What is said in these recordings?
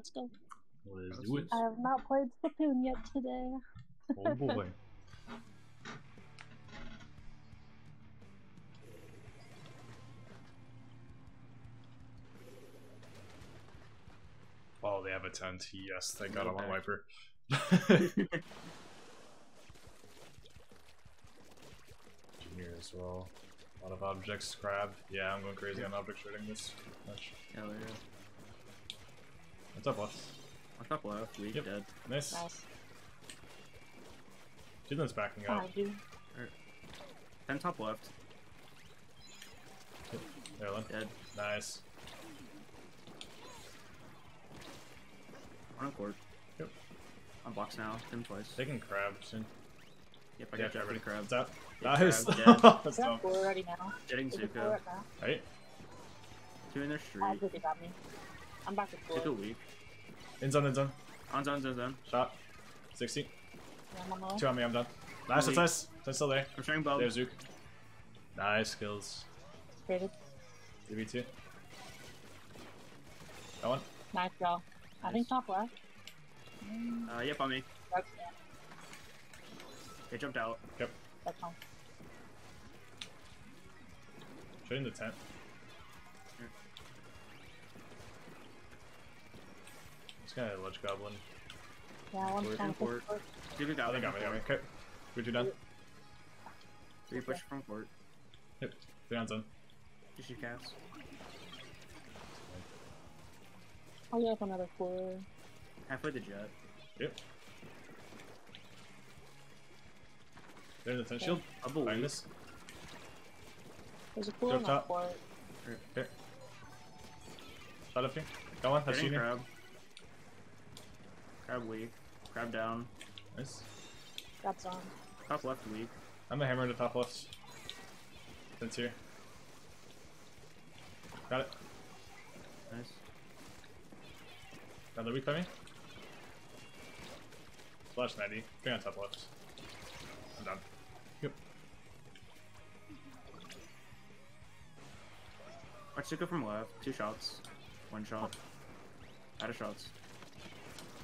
Let's go. Let's do it. I have not played Splatoon yet today. Oh boy. Oh, they have a tent. Yes, thank God I'm on Okay. Wiper. Junior as well. A lot of objects. Crab. Yeah, I'm going crazy on object shredding this much. Hell yeah. What's up, left? On top left, weak, Yep. dead. Nice. Nice. Jidlin's backing up. Behind you. Ten top left, There, Lynn. dead. Nice. On a court. Yep. On box now, him twice. Taking crab soon. Yep, I Yeah, got Jet for the crab. What's up? Nice. crab, dead. That's We're dumb. at already now. Jetting Is it four Zuko. right? Two in their Ah, street. Zuka got me. I'm back at four. Zuko weak. In zone, in zone. On zone, zone, zone. Shot. 60. Yeah, I'm on the way. Two on me, I'm done. Nice, that's nice. That's still there. I'm showing Bob. There's Zook. Nice skills. Traded. 3v2. That one. Nice draw. I think top left. Uh, yep, on me. Right, yeah, They jumped out. Yep. That's fine. Shooting the tent. Just gonna ledge goblin. Yeah, one's Forward, kind of forward. Zuko I got me. got me, got me. Okay. Good, you done? Three push from court. Three on zone. Just shoot cats. I'll go up another four. Halfway the jet. Yep. They're in the tent shield. Double Behind weak. this. There's a four Go on top. that four. Okay. Shot up here. Got one. That's Hitting shooting. Crab. Crab weak. Crab down. Nice. That's on. Top left weak. I'm a hammer to top left. Tent's here. Got it. Nice. Another weak by me. Flash 90. Bring on top left. I'm done. Yep. Watch Zuko from left. Two shots. One shot. Out of shots.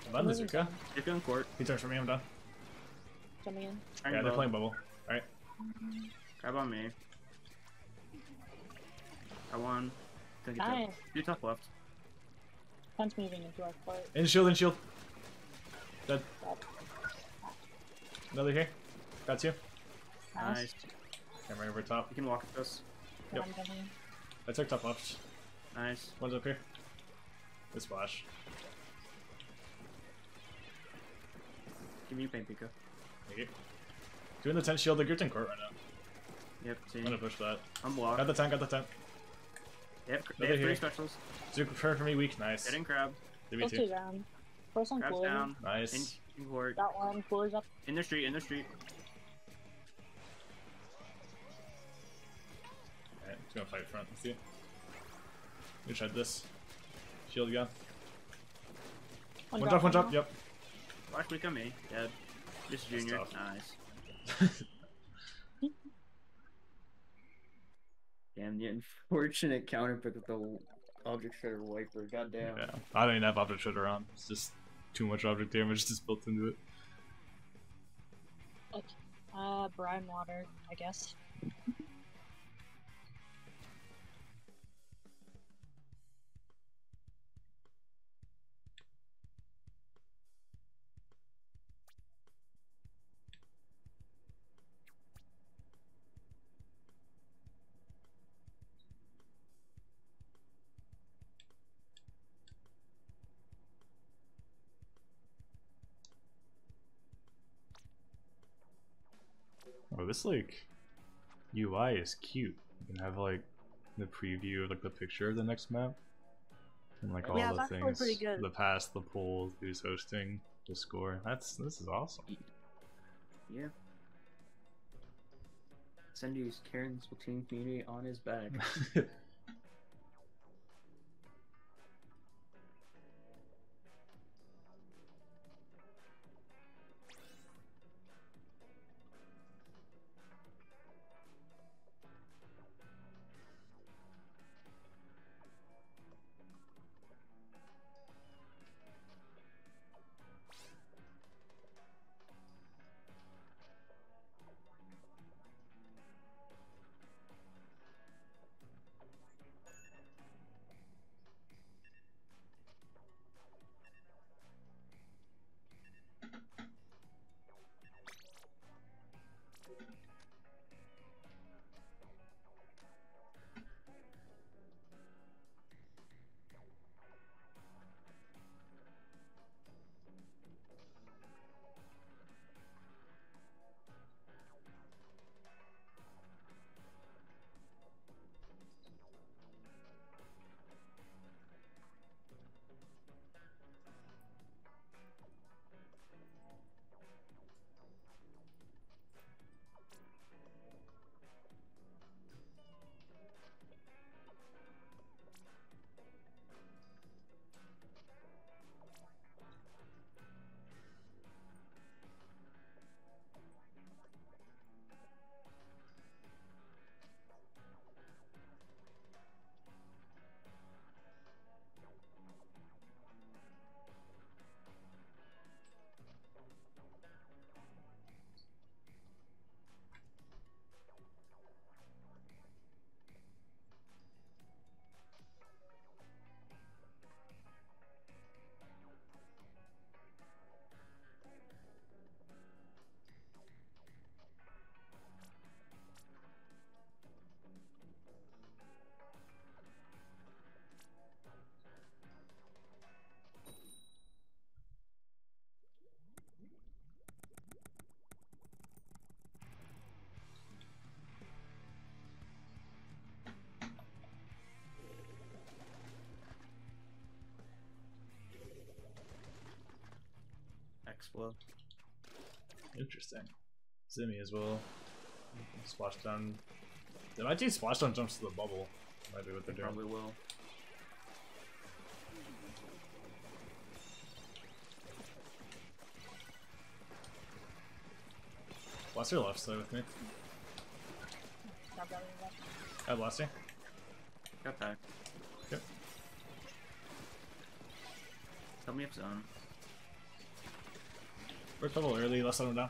I'm done, Moving Zuka. down. Zuko in court. He turns for me, I'm done. Jumping in. Trying Yeah, to they're bow. playing bubble. Alright. Grab on me. I won. Couldn't get Nice. Two top left. Fence moving into our court. In shield, in shield. Dead. Dead. Another here. Got two. Nice. Nice. Hammer over top. You can walk with us. Yeah, Yep. I'm jumping in. I took top left. Nice. One's up here. Good splash. Give me paint Pika. Thank you. Doing the tent shield, the Gurton court right now. Yep, I'm gonna push that. I'm blocked. Got the tent, got the tent. Yep, they Over have three here. specials. Zook prepared for me, weak. Nice. Getting crab. Those two 3v2. down. First on Crab's down. Nice. In, in court. Got one. Floor's up. In the street, in the street. Alright, just gonna fight front. Let's see. You tried this. Shield gun. One drop, one drop. Yep. Watch weak on me. Dead. Just junior. Nice. Damn, the unfortunate counter pick with the object shredder wiper. Goddamn. Yeah. I don't even have object shredder on. It's just too much object damage just built into it. Uh, brine water, I guess. This like UI is cute. You can have like the preview of like the picture of the next map. And like all Yeah, the things. pretty good. The pass, the polls, who's hosting, the score. That's this is awesome. Yeah. Sendou carrying the Splatoon community on his back. Explode. Interesting. Zimmy as well. Splashdown. They might do Splashdown jumps to the bubble. Might be what They they're doing. probably will. Blaster left side with me. Not that left. Hi, Blaster. Got back. Yep. Tell me up zone. First bubble early, let's let him down.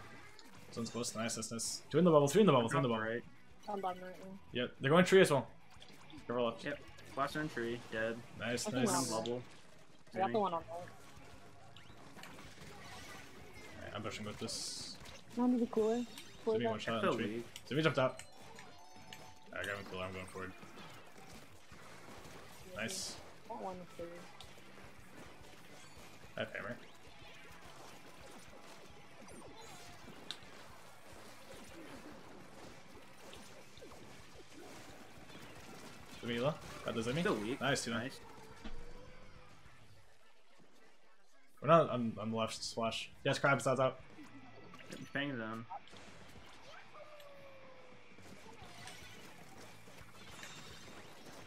Zone's close, nice, nice, nice. Two in the bubble, three in the bubble, three in the bubble. right. I'm bottom right now. Yep, they're going tree as well. Cover left. Yep. Blaster and tree. Dead. Nice, I nice. I'll- bubble. I got the one on right. Alright, I'm pushing with this. No, need the cooler. Cooler Zimmy back. one shot Feel on tree. weak. Zimmy jumped out. I got him cool, I'm going forward. Nice. Got one third. I have hammer. Zamila, got the Zimmy. Still weak. Nice, you know. Nice. We're not on, on the left splash. Yes, crab sides out. Bang zone.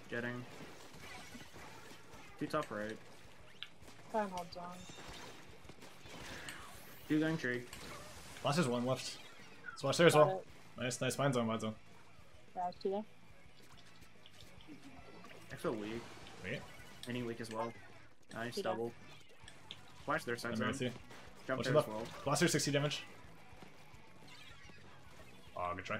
Getting. Two top right. Try and hold zone. Two going tree. Last is one left. Splash there as well. Nice, nice. Mine zone, mine zone. Yeah, two there. I feel weak. Wait, Any weak as well. Nice Two down. double. Flash their side I'm zone. right. Jump there as up. well. Blaster 60 damage. Oh, good try.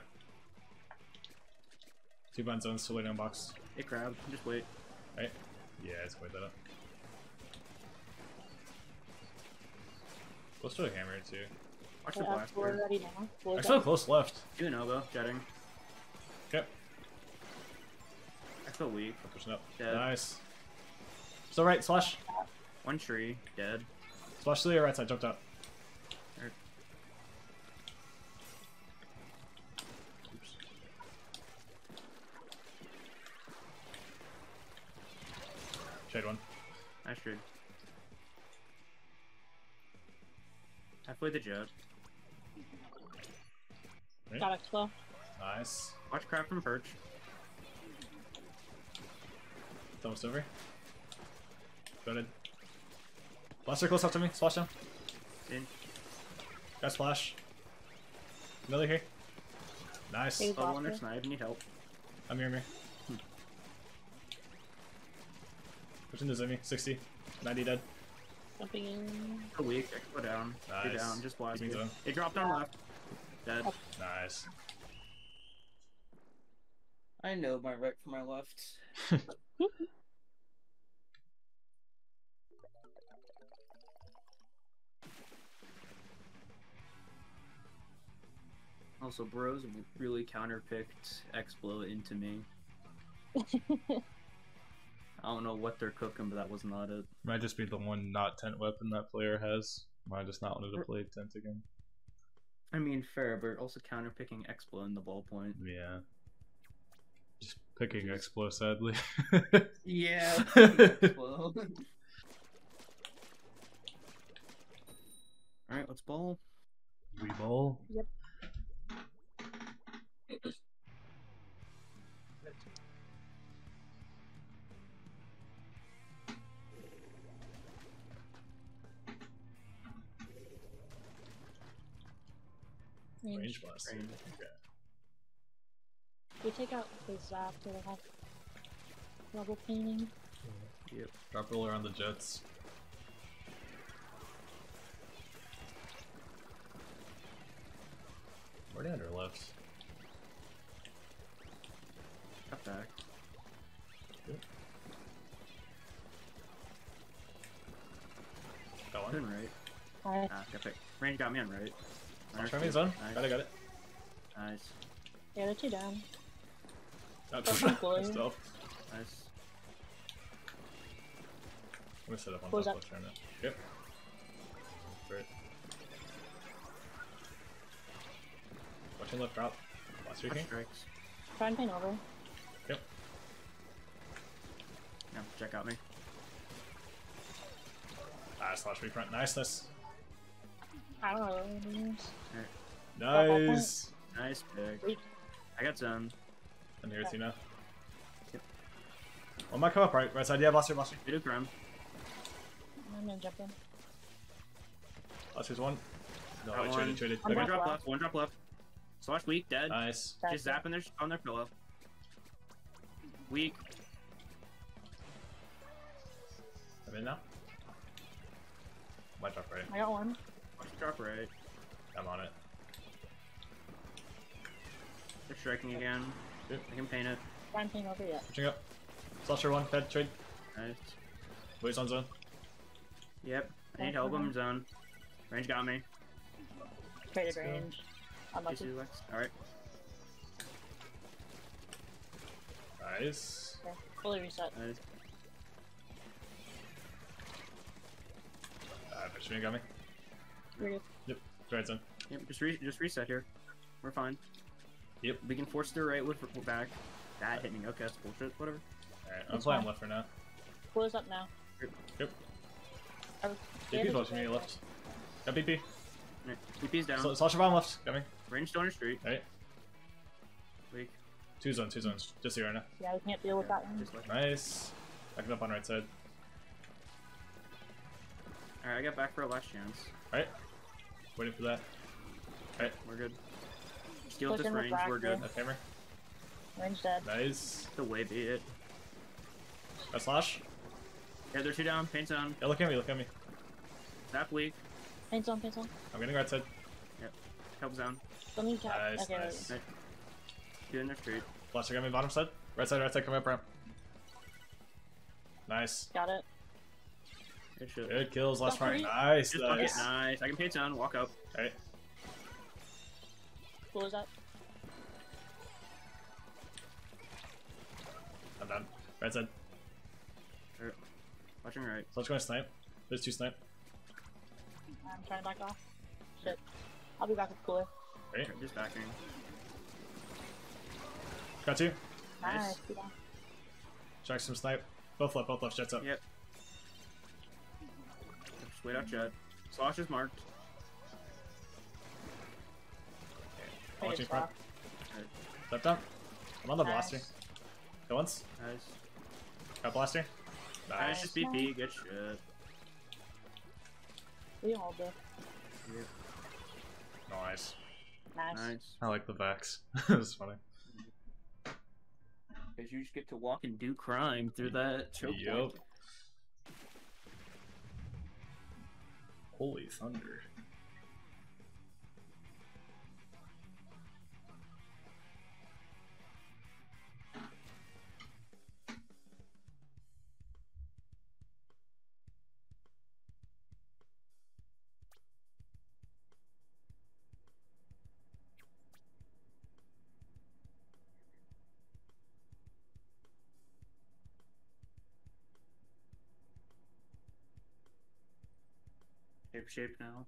Two blind zones, still waiting on box. Hey crab, just wait. Right? Yeah, it's quite that up. Close to a hammer too. Watch the I have cooler blaster. ready now. Cooler's Actually, up. close left. Do an elbow, jetting. I feel weak. I'm pushing up. Dead. Nice. Still right, slash. One tree, dead. Slash to your right side, jumped out. Alright. Oops. Shade one. Nice tree. I played the jet. Right? Got expo. Nice. Watch crab from perch. It's almost over. Go ahead. Blaster close up to me. Splash down. In. Got splash. Another here. Nice. Hey. Level under Blaster. snipe, need help. I'm here, I'm here. Hmm. Pushing the Zimmy. 60. 90 dead. Jumping in. A weak, expo down. You're Nice. down, just blast Keeping it. It dropped on left. Dead. Up. Nice. I know my right from my left. Also, bros really counterpicked Explo into me. I don't know what they're cooking, but that was not it. Might just be the one not tent weapon that player has. Might just not wanted to play tent again. I mean, fair, but also counterpicking Explo in the ballpoint. Yeah. Just picking Explo, sadly. Yeah, Explo. Alright, let's bowl. we bowl. Range. Range blast. Range. Okay. We take out the zap to the have level painting. Yep. Drop roller on the jets. Where down or left? Cut back. Got one. Doing right. Alright. Ah, got picked. Range got me on right. I'll try me zone. Nice. Got it, got it. Nice. Yeah, they're two down. Not That's too not Nice yeah. stealth. Nice. I'm gonna set up on Close top up. left turn it. Yep. Great. Watching left drop. Last Watch weekend. strikes. Try and paint over. Yep. Yeah, check out me. Ah, slash front. Nice, nice. I don't know what it means. Nice. Nice pick. I got some. I'm here with you now. One might come up right, right side. Yeah, Blaster, Blaster. Bit of grim. I'm gonna jump in. Blaster's one. No, Got I one. traded, traded. I'm One Okay. drop drop left. left. One drop left. Slash weak. Dead. Nice. Just zapping their on their pillow. Weak. I'm in now. Might drop right. I got one. Watch drop right. I'm on it. They're striking again. Yep. I can paint it. Prime thing over yet. Switching up. Slasher one. Dead. Trade. Nice. Wait, on zone. Yep. I need help him zone. Range got me. Traded go. range. Two Unlucky. Lex. Alright. Nice. Okay. Fully reset. Nice. Uh, Fisherman got me. We're good. Right zone. Yep. Just re just reset here. We're fine. Yep. We can force the right with with back. That hit me. Okay, that's bullshit. Whatever. Alright, I'm playing left for now. Close up now. Yep. I was BP scared close to of me left. Got BP. Alright. TP's down. Sl- Slasher bomb left. Got me. Range stoner street. Alright. Weak. Two zones, two zones. Just here right now. Yeah, we can't deal with that one. Just like- Nice. Backing up on right side. Alright, I got back for a last chance. Alright. Waiting for that. Alright. We're good. Steal Click this in range, we're good. Left hammer. Range dead. Nice. The way be it. Got slash. Yeah, they're two down, paint down, Yeah, look at me, look at me. zap weak, Paints on, paints on. I'm getting right side. help zone. Don't need cap. Nice, okay, nice. wait. Two in their street. Blaster got me bottom side. Right side, right side, coming up ramp. Nice. Got it. Good. Good kills, last Lucky. part. Nice, nice. nice. I can paint down, walk up. Alright. Close up. I'm done. Right side. Er, watching right. So let's go and snipe. There's two snipe. I'm trying to back off. Shit. I'll be back with cooler. Right. Just backing. Got two. Nice. Nice. Check some snipe. Both left, both left. Jets up. Yep. Just wait out jet. Slosh is marked. Watching front. swap. Left down. I'm on the Nice. blaster. Go once. Nice. Got blaster. Nice. Nice. Just BP. Good shit. We all do. Nice. Nice. Nice. I like the Vex. it's funny. Because you just get to walk and do crime through that choke Yup. point. Holy thunder. Shape now.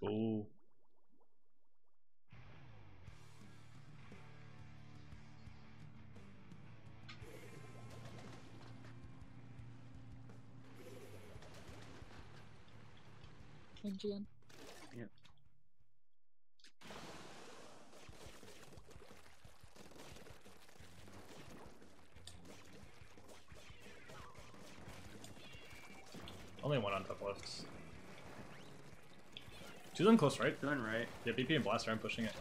go. NGN. Two close right. Doing right. Yeah, BP and Blaster, I'm pushing it.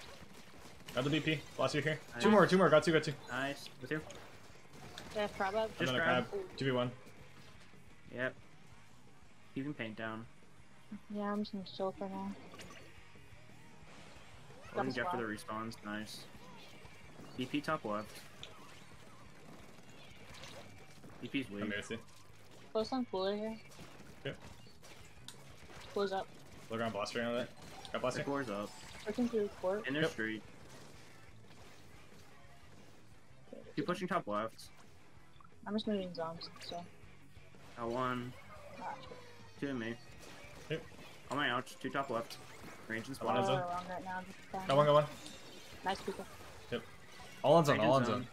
Got the BP. Blaster here. Two more, two more. Got two, got two. Nice. With you. Yeah, have crab up. Just Another grab. crab. 2v1. Yep. Keeping paint down. Yeah, I'm just gonna chill for now. What do Got get for the spot. respawns? Nice. BP top left. BP's I'm weak. here with you. Close on cooler here. Yep. Close up. Look around Blaster on that. Got Blaster. Their core's up. I Working through court. In their Yep. street. Keep pushing top left. I'm just moving zones, so. Got one. Ah, Two in me. Yep. On my ouch. Two top left. Range and One spawn. is all zone. around right now. just fine. Got one, got one. Nice people. Yep. All on zone, all on and zone.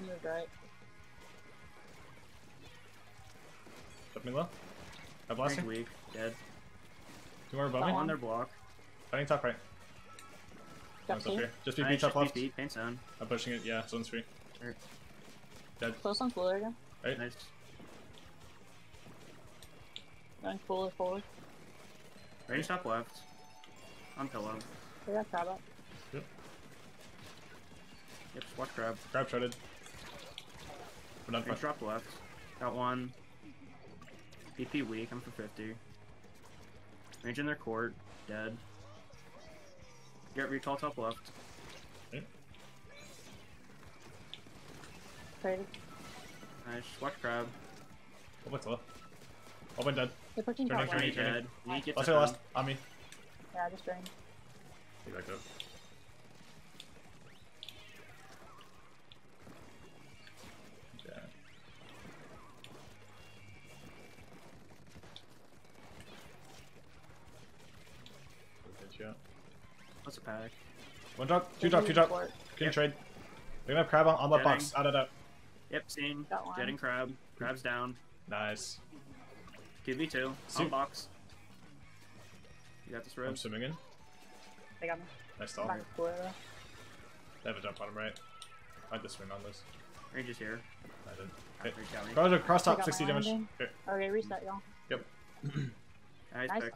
I'm moved right. Put me low. Got Blaster. Range weak. Dead. Two more above me. On their block. Fighting top right. Got One's up two. here. Just BP Nice, top left. BP, Paint zone. I'm pushing it. Yeah, zone's free. Alright. Dead. Close on cooler again. Right. Nice. Going cooler forward. Range top left. On pillow. They got crab up. Yep, just watch grab. Grab shredded. We're done. Range drop left. Got one. BP weak. I'm for 50. Range in their court. Dead. Get recall top left. Traded. Nice. Watch crab. Open's low. Open dead. They're pushing Turning, top turning, right. Range turning. dead. Weak. It's Blaster last. On me. Yeah, just drained. Get back up. What's pack? One drop, two drop, two drop. court. Can Yep. trade. We're gonna have crab on, on the box. Out of that. Yep, seen. Got one. Jetting crab. Crab's down. Nice. Give me two. See- On box. You got this I'm swimming in. They got me. Nice stall. Back cooler. They have a jump on him, right? I had to swing on this. Range is here. I did. Okay. Range got me. Cross, cross top, 60 damage. landing. Okay. Okay, reset y'all. Yep. Nice. pick.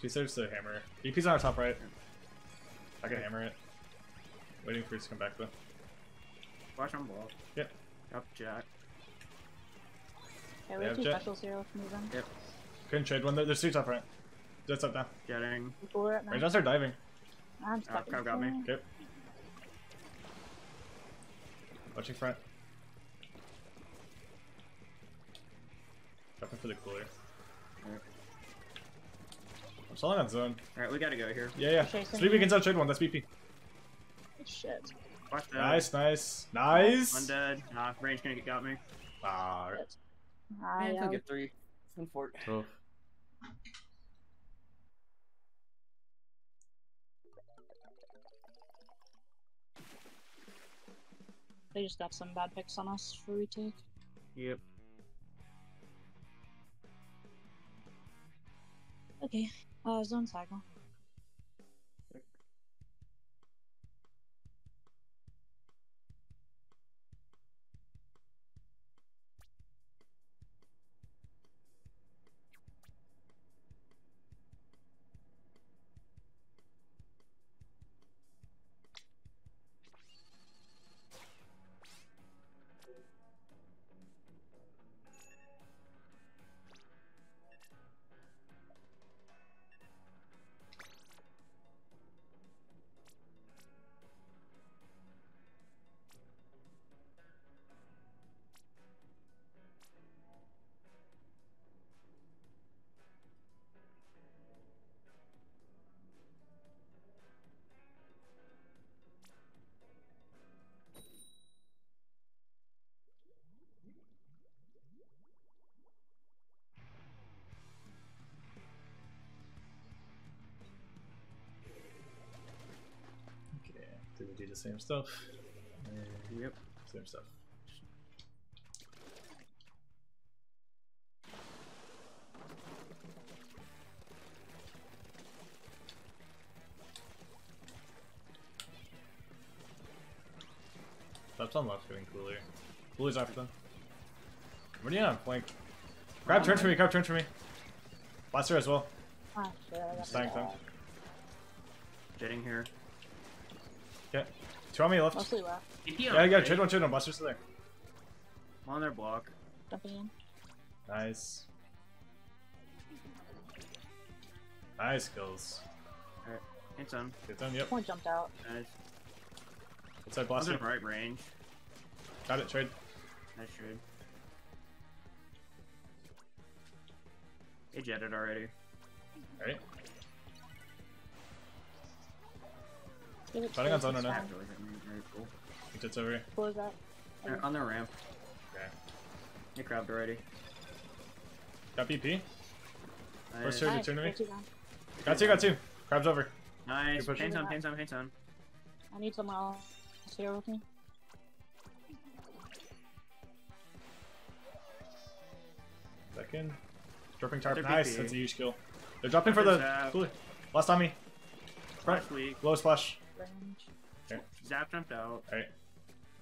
Two serves to hammer. EP's on our top right. I can hammer it. Waiting for it to come back though. Watch on block. Yep. Up jack. Okay, we have have two jet. specials here. Let's move them. Couldn't trade one. There's two top right. That's up down. Jetting. Cooler at Range night. on start diving. I'm stuck. Oh, in crab got me. Yep. Okay. Watching front. Dropping for the cooler. Alright. On zone. Alright, we gotta go here. Yeah, yeah. Chasing Three me. beacons on trade one. That's BP. Shit. Watch that. Nice, nice, nice. Undead. Nah, range gonna get got me. Ah, Shit. Ah, Man, yeah, took we- it three. And four. tough. They just got some bad picks on us for retake. Yep. Okay. Uh, zone cycle. same stuff. Uh, yep. Same stuff. That's on left getting cooler. Coolie's after them. What do you have? Like, grab trench for me, grab trench for me. Blaster as well. Blaster. Jetting here. Okay. Two on me left. Mostly left. Yeah, on yeah, right. trade one, trade one. Blaster's still there. I'm on their block. Jumping in. Nice. Nice kills. Hits on. Get done, yep. Point jumped out. Nice. Outside I was blaster. in right range. Got it, trade. Nice trade. They jetted already. Alright. Give it Starting on space, zone right now. Fine. Really hit me. Very cool. It's over here. Close that. They're on the ramp. Okay. They grabbed already. Got BP. Nice. First turn. Nice, turn to me. go down. Got two, got two. Crab's over. Nice. Good. Paint on, paint on, paint on. I need someone else uh, here with me. Second. Dropping tarp. Nice. That's a huge kill. They're dropping for the. Zap. Last on me. Right. Last week. Low splash. Range. Zap jumped out. Alright.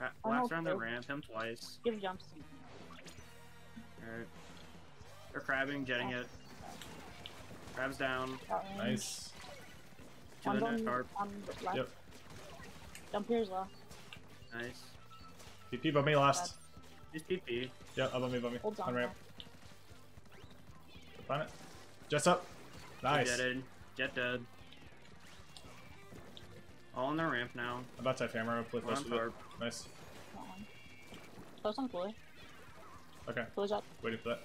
Ra- Blast around the ramp. Him twice. Give jumps. Alright. They're crabbing, jetting it. Crabs down. Nice. Two One's in on, that tarp. on the left. Yep. Jump here's left. Nice. BP above me last. He's PP. Yeah, above me, above me. Holds on. On ramp. now. Planet. Jets up. Nice. I'm Jetted. Jet dead. All on the ramp now. I'm about to have hammer. Play One flush on with it. tarp. Nice. Close on cooler. Okay. Cooler's up. Waiting for that.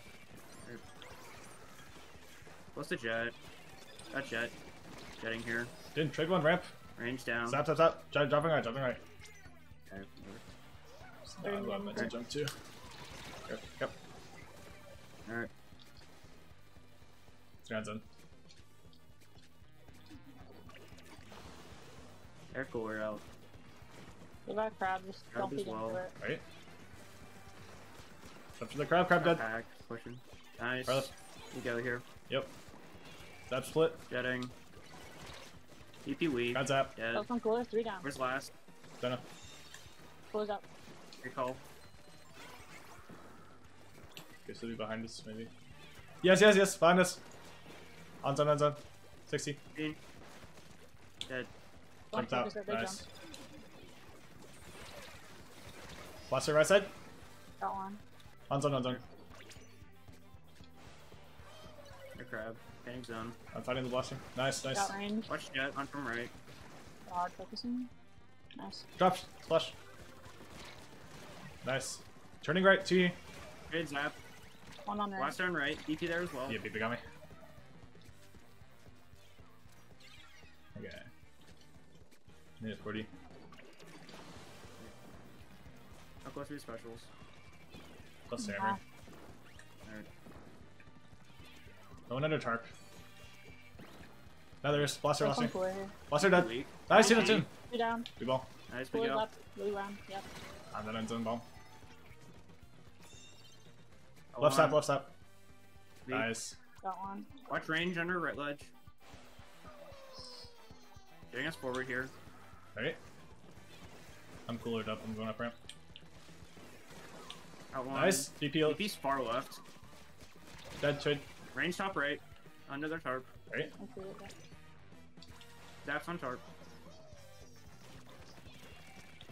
What's the jet? Got jet. Jetting here. Didn't trade one ramp. Range down. Zap, zap, zap. Dri- Dropping right, dropping right. Okay. They're Uh, in well, I game meant to too. jump too. Yep, yep. Alright. Strands in. Air cooler out. We got a crab, just Crab don't as feed well. into it. Right? Jump to the crab, crab dead. Pack. Pushing. Nice. Right. You go here. Yep. Zap split. Jetting. EP weak. Crab zap. Dead. Close on cooler, three down. Where's last? Done. Cooler's up. Recall. Okay, so be behind us, maybe. Yes, yes, yes. Behind us. On zone, on zone. 60. Dead. One Jumped out. Nice. jumped. Blaster right side. Got one. On zone, on zone. Air crab. Panic zone. I'm fighting the blaster. Nice, nice. Got range. Watch jet. On from right. Hard focusing. Nice. Drop. Splash. Nice. Turning right to you. Good zap. One on right. Blast on right. DP there as well. Yeah, BP got me. Need a 40. How close are these specials? Plus Yeah. hammer. Alright. No one under tarp. Now there's blaster, Close on blaster. cooler. Blaster dead. Weak. Nice, hit it too. Two down. Good ball. Nice big Cooler's go. left. Blue round. Yep. And then end zone bomb. Oh, Left side, left side. Weak. Nice. Got one. Watch range under right ledge. Getting us forward here. Alright. I'm coolered up. I'm going up ramp. Out one. Nice. BP. DP's far left. Dead trade. Range top right. Under their tarp. Alright. I see it. Zaps on tarp.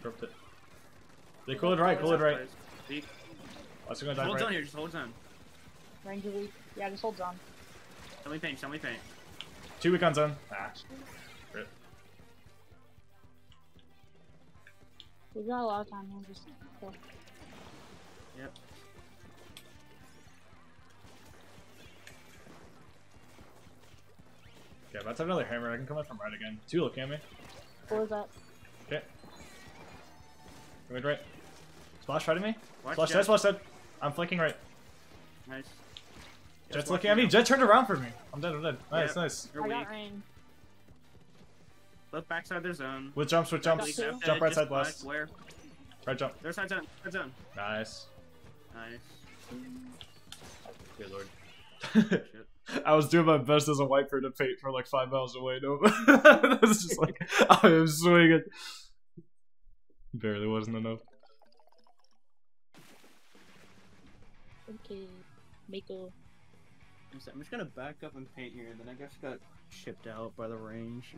Dropped it. They cooled right, cooled right. Weak. Blaster gonna die Hold zone right. here. Just hold zone. Range of weak. Yeah, just holds on. Tell me paint. Tell me paint. Two weak on zone. Ah. Rip. We got a lot of time here. Just go. Yep. Okay, about to have another hammer. I can come up from right again. Two looking at me. Cooler's up. Okay. Coming right. Splash fighting me. Watch Splash jet. dead, splash dead. I'm flanking right. Nice. Jet's Just looking at me. watch Jet turned around for me. I'm dead, I'm dead. Nice, Yeah. nice. They're I weak. got range. Left backside their zone. With jumps, with jumps. Jump right side left. Where? Right jump. Their side zone. Side zone. Nice. Nice. Good lord. I was doing my best as a wiper to paint for like five miles away. No, it was just like I am swinging. Barely wasn't enough. Okay, Mako. I'm just gonna back up and paint here, and then I guess I got chipped out by the range.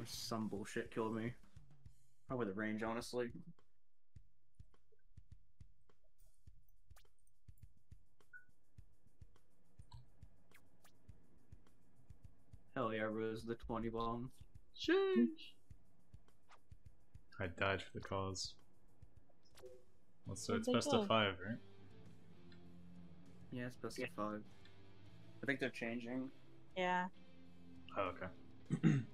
Or some bullshit killed me. Probably the range, honestly. Hell yeah, Rose, the 20 bomb. Sheesh. I died for the cause. Well, so it's best of five, right? Yeah, it's best of five. I think they're changing. Yeah. Oh, okay.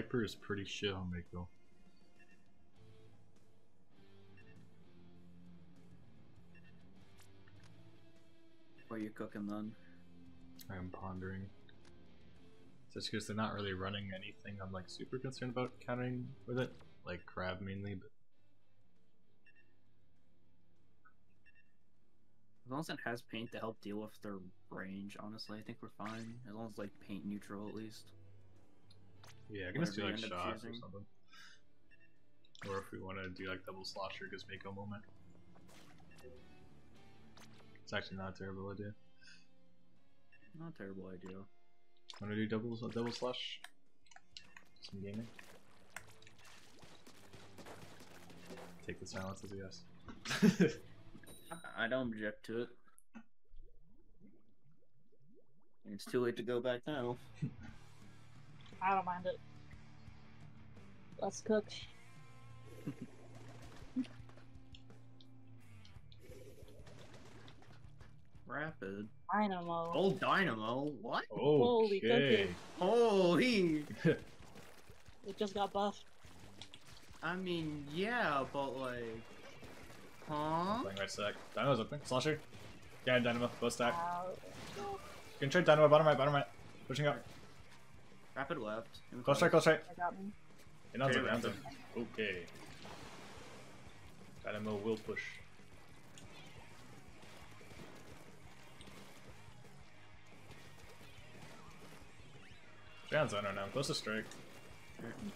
Wiper is pretty shit on Mako. What are you cooking then? I am pondering. Just because they're not really running anything I'm like super concerned about countering with it. Like crab mainly, but As long as it has paint to help deal with their range, honestly, I think we're fine. As long as like paint neutral at least. Yeah, I can just do like you end up shots or something. Or if we want to do like double slosher, just Mako moment. It's actually not a terrible idea. Not a terrible idea. Want to do double uh, double slash? Some gaming. Take the silence as a yes. I- I don't object to it. It's too late to go back now. I don't mind it. Let's cook. Rapid. Dynamo. Oh, Dynamo. What? Holy okay. Holy. It just got buffed. I mean, yeah, but like. Huh? Playing right stack. Dynamo's open. Slosher. Yeah, Dynamo. Both stack. Wow. Can trade Dynamo. Bottom right. Bottom right. Pushing up. Rapid left. In Close close. right. Close right. That got me. Inon's Okay, up. Ramsey. Okay. Dynamo will push. Jan's on now. Close to strike.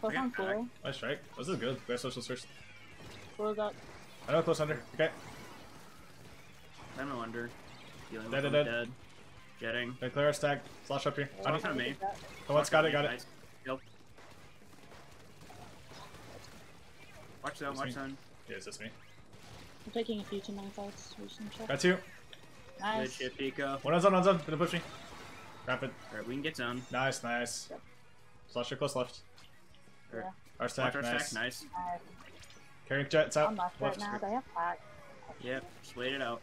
Close Yeah, on back. cool. Nice strike. This is good. Best social first. Cool got I know close under. Okay. Dynamo under. Dealing Dead, with dead, dead. Jetting. They clear our stack. Slash up here. Oh, On it's on me. Come on, got it, got it. Nice. Yep. Watch that, It's watch me. that. Yeah, it's just me. I'm taking a few too many fights. We should check. Got two. Good Nice. shit, Pika. One on zone, on zone. Gonna push me. Rapid. Alright, we can get zone. Nice, nice. Yep. Slash your close left. Yeah. Our stack, Watch our nice. stack, nice. Nice. Carrying jets out. I'm left right now. They have pack. Yep, just wait it out.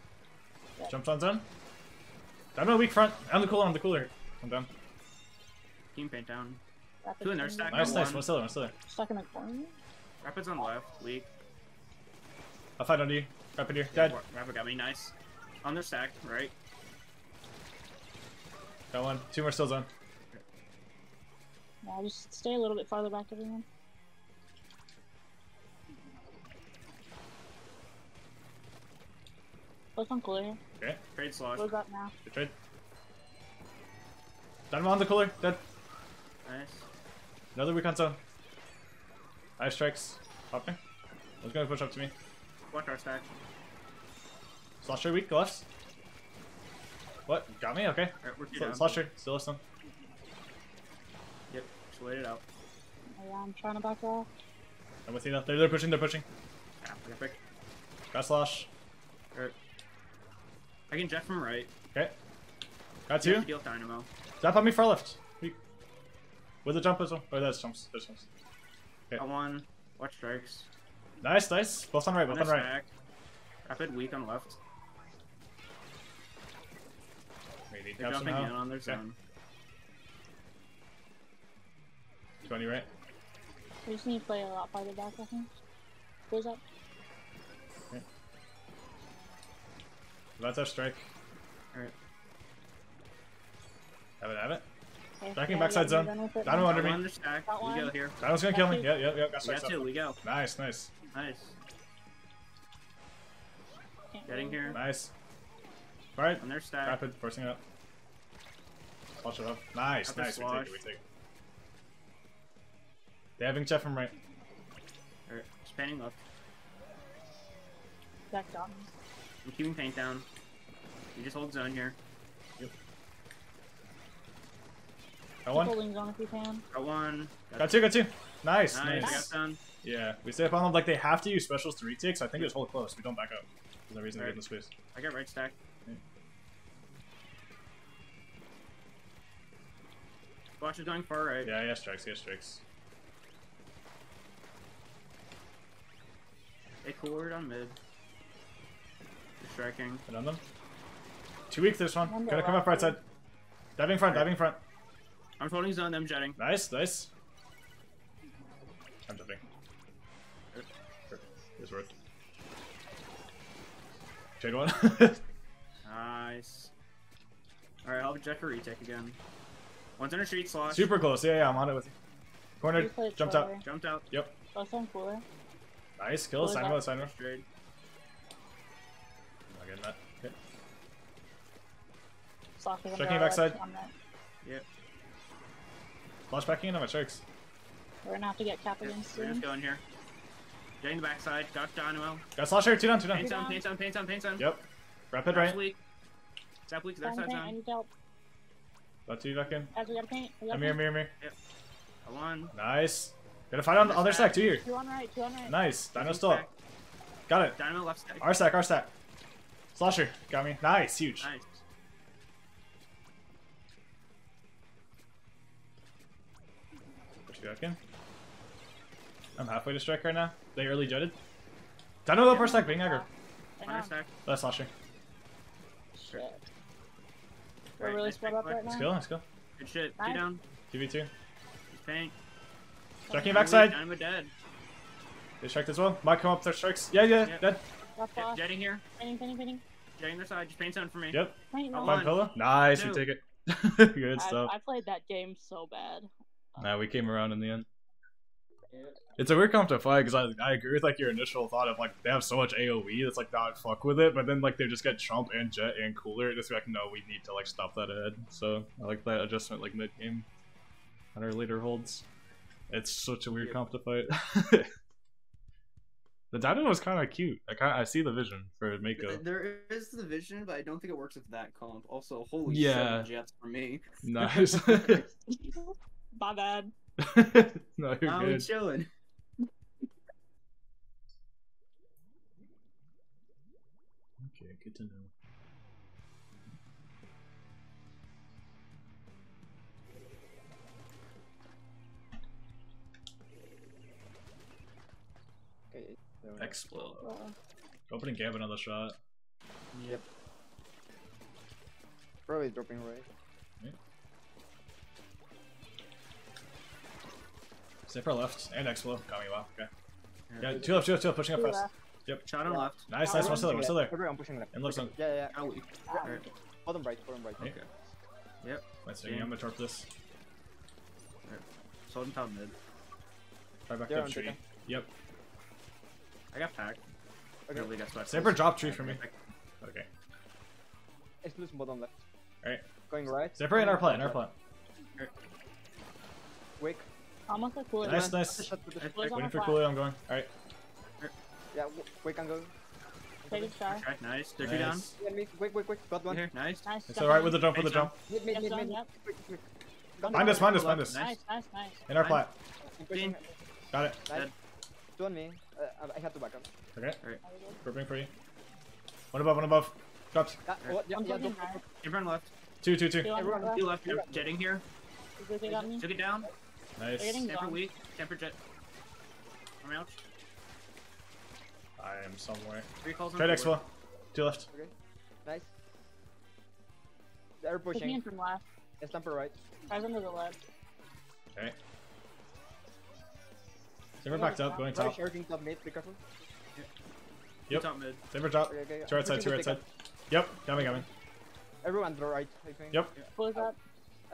Jumped on zone. Dynamo weak front. I'm the cooler, I'm the cooler. I'm done. Team paint down. Rapid Two in their stack. Nice, nice. one. One still there, one still there. Stuck in the corner. Rapids on left, weak. I'll fight under you. Rapid here. Dead. Ra- Rapid got me, nice. On their stack, right? Got one. Two more still zone. Yeah, just stay a little bit farther back, everyone. Close on cooler here. Okay. Trade slosh. Close up now. Good trade. Dynamo on the cooler. Dead. Nice. Another weak on zone. Ice strikes. Popping. I was gonna push up to me. Watch our stack. Slosher weak, left. What? Got me? Okay. Alright, we're two Sl- down. Slosher, still listen. Yep, just wait it out. Oh, yeah, I'm trying to back off. I'm with you now. They're, they're pushing, they're pushing. Yeah, I got pick. Got slash. Alright. I can jet from right. Okay. Got You two. have to deal with Dynamo. Jump on me for left. Weak. With the jump as well. Oh, that's jumps. There's jumps. Got one. Watch strikes. Nice, nice. Both on right, both Another on right. stack. Rapid weak on left. We need They're jumping somehow. in on their Okay. zone. 20 right. We just need to play a lot farther back, I think. Where's that? That's our strike. Alright. Have it, have it. Okay, Backing yeah, backside yeah, zone. we're done with it Dynamo under me. one on the stack. Got We go here. That was gonna kill me. Yep, yep, yep. Got We strikes got up. two. We go. Nice, nice. Nice. Getting here. Nice. Alright. On their stack. Rapid, forcing it up. Slash it up. Nice, Rapid nice. We take it, we take it. They having Jeff from right. Alright, just painting left. Back down. I'm keeping paint down. You just hold zone here. Got Keep one. holding zone if you can. Got one. Got two, got two. Nice, Nice. Nice. got done. Yeah, we stay up on them like they have to use specials to retake, so I think it's hold close. We don't back up. There's no reason to get in the space. I got right stack. Yeah. Watch is going far right. Yeah, yeah, strikes, yeah, strikes. They cooled on mid. They're striking. Hit on them. Two weak this one. One Gonna come up right side. Diving front, diving front. I'm holding zone, I'm jetting. Nice, nice. I'm jumping. It's worth. Trade one. Nice. Alright, I'll jet for retake again. One's in a street slash. Super close. Yeah, yeah, I'm on it with you. Corner, You played jumped out. Jumped out. Yep. Both on cooler. Nice kill. What Sign was mode, sign mode. Straight. Not getting that. Okay. Checking backside. on that. Flash backing in on my sharks. We're gonna have to get cap Yep, against We're just going here. Getting the backside. Got Dynamo. Got slosher, two down, two down. Paint down. zone, paint zone, paint zone, paint zone. Yep. Rapid Zap's right. weak. Zap weak, their Down side paint, I need help. Got two back in. Guys, we gotta paint. We gotta Mirror, paint. mirror, mirror. A one. Nice. Gonna fight on the other stack, two here. Two on right, two on right. Nice. Dino still up. Got it. Dynamo left stack. Our stack, our stack. Slosher. Got me. Nice. Huge. Nice. Put you back in. I'm halfway to strike right now. They early jetted. Dino up our stack, being aggro. I On know. stack. That's Slosher. Shit. We're Right, really nice split big up play. right Let's go, let's go. Good shit. Two down. 2v2. Tank. paint. Striking Dynamo backside. weak, Dynamo dead. They striked as well. Might come up their strikes. Yeah, yeah, Yep. dead. Left Jet- off. Jetting here. Painting, painting, painting. Jetting their side. Just paint zone for me. Yep. Paint, I no. Fine pillow. Nice, we take it. Good I, stuff. I played that game so bad. Nah, we came around in the end. It's a weird comp to fight because I, I agree with like your initial thought of like they have so much AOE that's like not fuck with it, but then like they just get Trump and Jet and Cooler. It's just like no, we need to like stop that ahead. So I like that adjustment like mid game on our later holds. It's such a weird Yep. comp to fight. the Dino was kind of cute. I kind I see the vision for Mako. There is the vision, but I don't think it works with that comp. Also, holy Yeah. shit, jets for me. Nice. My bad. no, you're Now we good. chilling. Okay, good to know. Okay. Explode. Uh, Opening Gab another shot. Yep. Probably dropping right. Stay for left and Explode. Got me well. Okay. Yeah, Yeah. two left, two left, two left, pushing up two fast. Yep. Shot on Yeah. left. Nice, Oh, nice. One still there, one still there. I'm pushing left. And left pushing- on- Yeah, yeah, Ah, weak. Ah, Alright. yeah. Bottom right, bottom right. Yeah. Yep. Wait, so I'm gonna torp this. Sold in top mid. Right back to the tree. Yep. I got packed. Okay. Really got swept. Saber drop tree for me. Okay. Exclusive bottom left. Alright. Going right. Zipper in our plant, in our plant. Wake. Almost a cooler. Nice, man. nice. Shot to the- Nice. Waiting for flat. Coolio, I'm going. Alright. Yeah, w- wake and go. Take a try. Okay, nice. They're two down. Nice. Yeah, me. Quick, quick, quick. Got one. Here, nice. Nice. It's got alright one. with the jump, with the jump. Mid, mid, Yes, mid, done, mid. yep. Quick, quick. Got Mind one. us, mind us, mind Nice. us. Nice, nice, nice. In our Nice. plat. I'm pushing. Got it. Nice. Dead. Two on me. Uh, I- I have to back up. Okay. There we go. Grouping for you. One above, one above. Drops. Yeah, I'm yeah, pushing go. Everyone left. Two, two, two. Two Everyone- left. Two left. You're jetting here. They. Took it down. Nice. They're Temper weak. Temper jet. I'm out. I am somewhere. Three calls on Trade forward. expo. Two left. Okay. Nice. They're Pushing in from left. Yeah, Stamper right. Tries under the left. Okay. Saber backed up, going Try top. sharking top mid. Be careful. Yep. Top mid. Saber top. Okay, okay. Two right side, two to right pick side. up. Yep, coming, coming. Everyone the right. I think. Yep. Close up.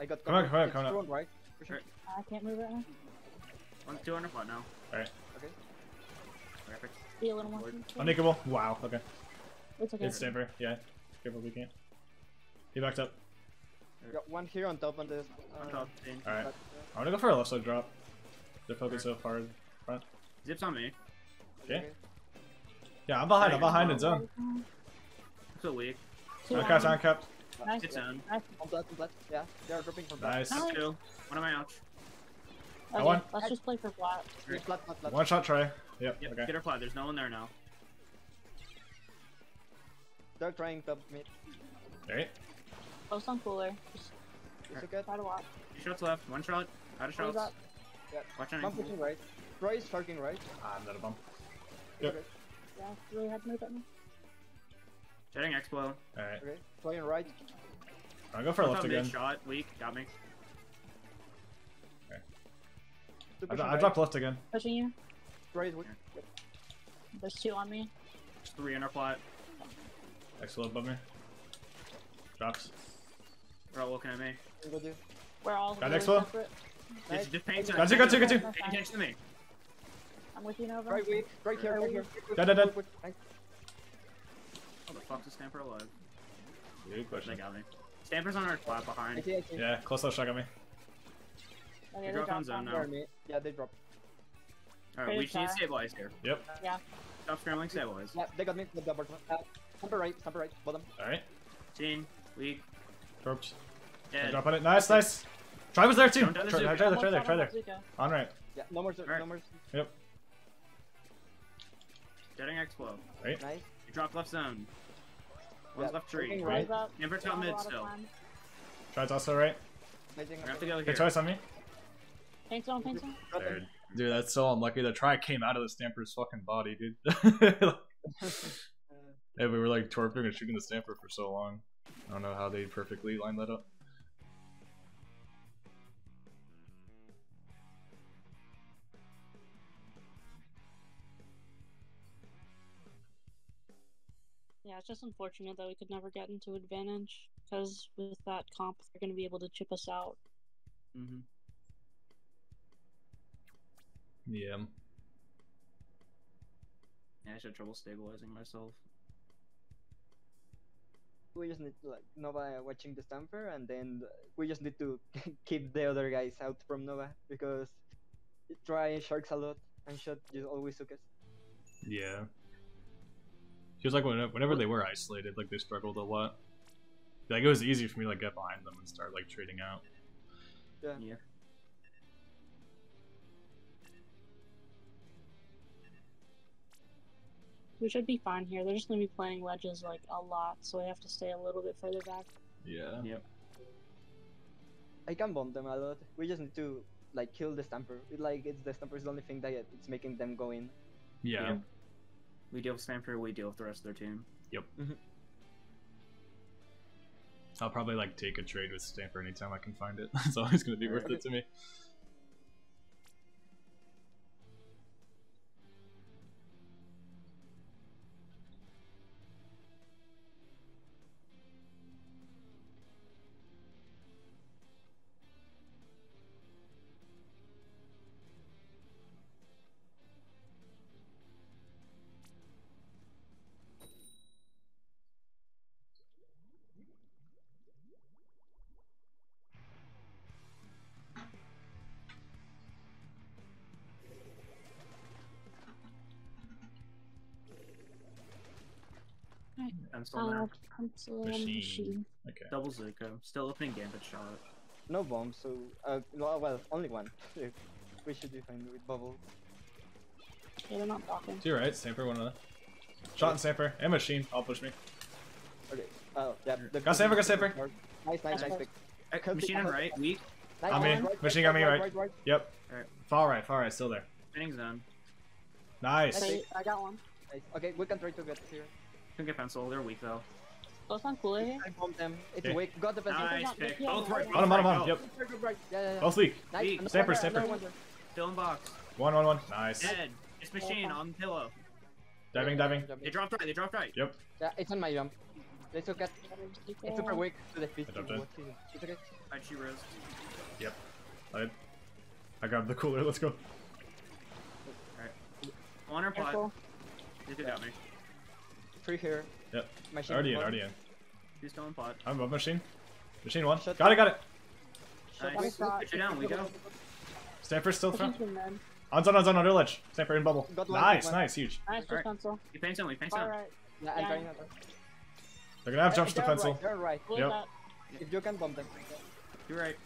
I got. Come on, come on, come on. two right. Pushing. Right. I can't move right now. One, two under pot now. Alright. Okay. Perfect. Be a little more. Forward. sensitive. Unnickable. Wow, okay. It's okay. It's Stamper, yeah. Careful we can't. He backed up. Got one here on top on this. On Uh, top. Alright. but, I wanna go for a left side drop. They're focused so hard. Front. Zips on me. Okay. Yeah, I'm behind, I'm behind in zone. So weak. Two Uncapped, on. uncapped. Nice. It's on. Nice. On flat, on flat. Yeah, they are dropping from flat. Nice. Nice. Two. One of my ouch. Okay, one. let's just play for flat. Yeah, flat, flat, flat. One shot try. Yep, Yep. okay. Get her flat. There's no one there now. They're trying to mid. Alright. Post on cooler. Just It's okay. try to watch. Two shots left. One shot. Out of Close shots. up. Watch on I'm pushing right. Troy is sharking right. Ah, I'm not a bump. Yep. Okay. Yeah, really hard to move that now. Jetting expo. Alright. Okay. Troy on right. I'll go for a Top left again. shot. Weak. Got me. Two I, I right. dropped left again. Pushing you. Troy is weak. There's two on me. There's three in our plot. Expo above me. Drops. They're all looking at me. Good with. We're all Got really next one? Nice. Just, just pay attention. Got you, got you, got you. Pay attention to me. I'm with you, Nova. Troy weak. Right here, right here. Dead, dead, dead. Nice. How the fuck's the Stamper alive? Good They question. got me. Stamper's on our flat I behind. see, I see. Yeah, close left shot got me. Okay, You they drop on zone now. Yeah, they dropped. Alright, we just need to stabilize here. Yep. Yeah. Stop scrambling, stabilize. Yeah, they got me. The double. Uh, stamper right, stamper right, bottom. Alright. Gene, weak, Torped. dead. Drop on it. Nice, nice. Try was there too. Don't Try, try there, try there, try there. Almost got him, On right. Yeah, no more, Alright. no more. Yep. Jetting expo. Right. Nice. You dropped left zone. One's Yeah, left tree. Right. Rise up. Top mid still. time. Try to also right. Amazing. We're have to go Okay, here. twice on me. Paint zone, paint zone. Dude. Dude, that's so unlucky. The try came out of the stamper's fucking body, dude. yeah, we were like torping and shooting the stamper for so long. I don't know how they perfectly lined that up. Yeah, it's just unfortunate that we could never get into advantage because with that comp, they're going to be able to chip us out. Mm-hmm. Yeah. Yeah, I just had trouble stabilizing myself. we just need to like Nova watching the stamper, and then we just need to keep the other guys out from Nova because try sharks a lot and shot just always took us. Yeah. Feels like whenever, whenever they were isolated, like they struggled a lot. Like it was easy for me to like get behind them and start like trading out. Yeah. Yeah. We should be fine here. They're just going to be playing ledges like a lot, so we have to stay a little bit further back. Yeah. Yep. I can bomb them a lot. We just need to like kill the stamper. It, like it's the stamper is the only thing that it's making them go in. Yeah. Yeah. We deal with Stamper, we deal with the rest of their team. Yep. Mm-hmm. I'll probably like take a trade with Stamper anytime I can find it. it's always gonna be worth it to me. Alright. Pencil Uh, now. pencil Machine. machine. Okay. Double Zuko. Still opening Gambit shot. No bombs, so uh, well, well, only one. we should be fine with bubble. Yeah, they're not blocking. To your right, Stamper, one of them. Shot and Stamper, and Machine. All push me. Okay. Oh, yeah. The Got Saber, got Saber. Nice, nice, nice. Nice. pick. Could be- machine on right. Weak. Nice, On me. right, right, Machine got me right. right, right. Yep. Alright. Far right, far right, still there. Spinning zone. Nice. Wait, I got one. Nice. Okay, we can try to get here. Can get pencil. They're weak though. Both on cooler here. I bombed them. It's Okay. weak. Got the pencil. Nice not- pick. yeah, Both yeah, right. yeah. both Bottom, bottom, bottom. Yep. Yeah, yeah, yeah. Both weak. Nice. Weak. another Stamper, one there, Stamper. another one. Still in box. One, one, one. Nice. Dead. It's machine on pillow. Diving, diving. They dropped right. They dropped right. Yep. Yeah, it's on my jump. Let's look at. It's super weak to the feet. I jumped in. It's okay. Right, she rose. I, I grabbed the cooler. Let's go. Alright. On her pot. Careful. Zuko got me. Three here. Yep. Machine Already in, one. already in. She's still in pot. I'm above Machine. Machine one. Shut Got it, got it. Shut Nice. up. Put you down, we go. Stamper still front. Machine's been dead. On zone, on zone, under ledge. Stamper in bubble. Got Nice, got nice, huge. Nice, just Alright. pencil. You paint some. We paint some. Alright. Yeah, I'm Yeah. trying. I'm trying. They're gonna have jumps to they're pencil. Right, they're right. Yep. If you can bomb them. You're right.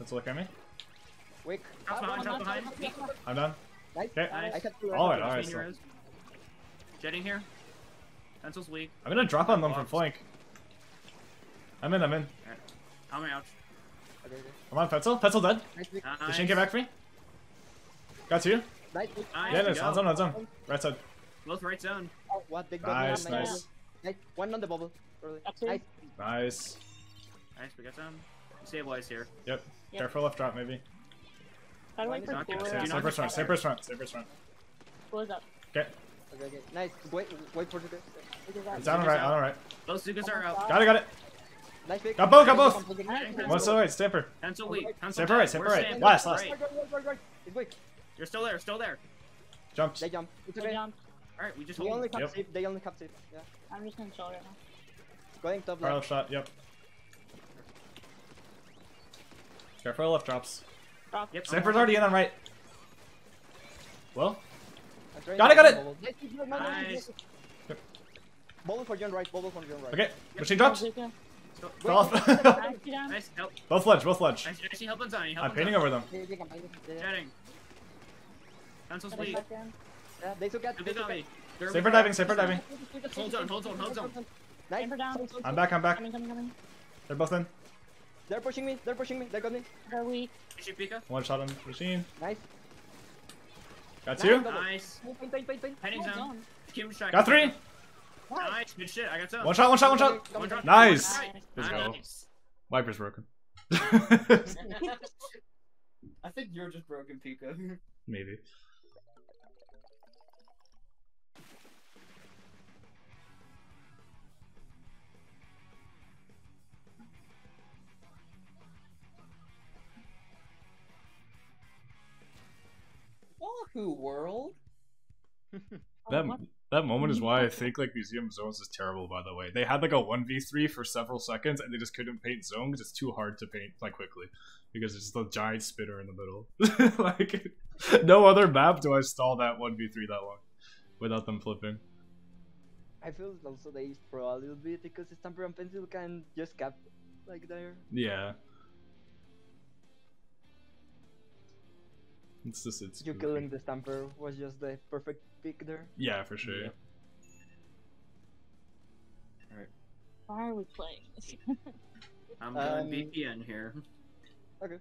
Let's look at me. Weak. Drop behind. Drop behind. I'm done. Nice. Okay. Nice. I got Jetting here. Pencil's weak. I'm gonna drop on them from flank. I'm in, I'm in. I'm out. Okay, okay. I'm on pencil. Pencil dead. Nice, weak. Nice. Machine, get back for me. Got two. Nice, Yeah, we nice. On zone, on zone. Right side. Both right zone. Oh, what? They got Nice, me on my nice. Nice. One on the bubble. Early. Nice. Nice. Nice. We got some. Stabilize here. Yep. Yep. Careful left drop, maybe. Try to wait for Not gonna cooler. say- on not Saber's gonna front, say- Saber's front, Saber's front. Cooler's up. Okay. Okay, okay. Nice. Wait, wait for the guys. Look at that. It's on the right, on right. Both Zukas are out. Got it, got it. Nice pick. Got both, got both. Nice. One to the right, Stamper. Pencil weak. Pencil Stamper right, Stamper right. Last, last. Right, right, right, right, right. It's weak. You're still there. Still there. Jumped. They jump. It's Good okay. job. All right. We just They hold. only have Yep. safe. They only have safe. Yeah. I'm just gonna chill right now. Going top Far left. left shot, yep. Careful left drops. Drop. Yep. Stamper's already in on right. Well, I'm trying Got it, got it. bubble. Nice. Bubble for John right. Bubble for John right. okay. Machine dropped. Zuka. Still- Nice, you down. Nice. Help. both ledge, both ledge. Nice. Actually, help on zone. Help I'm painting zone. over them. Yeah. Pencil's Put it weak. back in. Yeah, they took it. Zuko They took got it. me. Safer diving, safer diving. Hold zone. Hold zone. Hold zone. Nice. Amber down. Sold, sold, I'm back, I'm back. Coming, coming, coming. They're both in. They're pushing me. They're pushing me. They got me. They're weak. Is she Pika? One shot on machine. Nice. Got two. Nice. Zone. Keep strike. Got three. Nice. Good shit. I got some. One shot, one shot, one shot. Come on. Nice. Nice. Let's go. Nice. Wiper's broken. I think you're just broken, Pika. Maybe. Wahoo World. That that moment is why I think like Museum Zones is terrible. By the way, they had like a one v three for several seconds, and they just couldn't paint zone because it's too hard to paint like quickly because it's the giant spitter in the middle. like no other map do I stall that one v three that long without them flipping. I feel also they pro a little bit because Stamper and Pencil can just cap like there. Yeah. It's just it's You goofy. killing the Stamper was just the perfect pick there. Yeah, for sure. Yeah. All right. Why are we playing this? I'm doing Um, VPN here. Okay.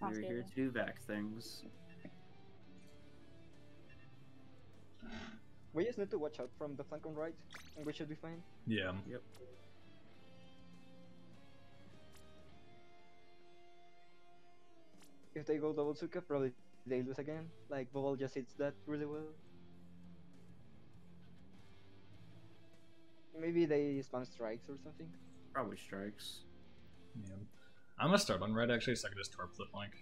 We're here to do vac things. We just need to watch out from the flank on right, and we should be fine. Yeah. Yep. If they go double Suka, probably they lose again. Like Bubble just hits that really well. Maybe they spam strikes or something. Probably strikes. Yeah. I'm gonna start on red actually, so I can just torp the flank.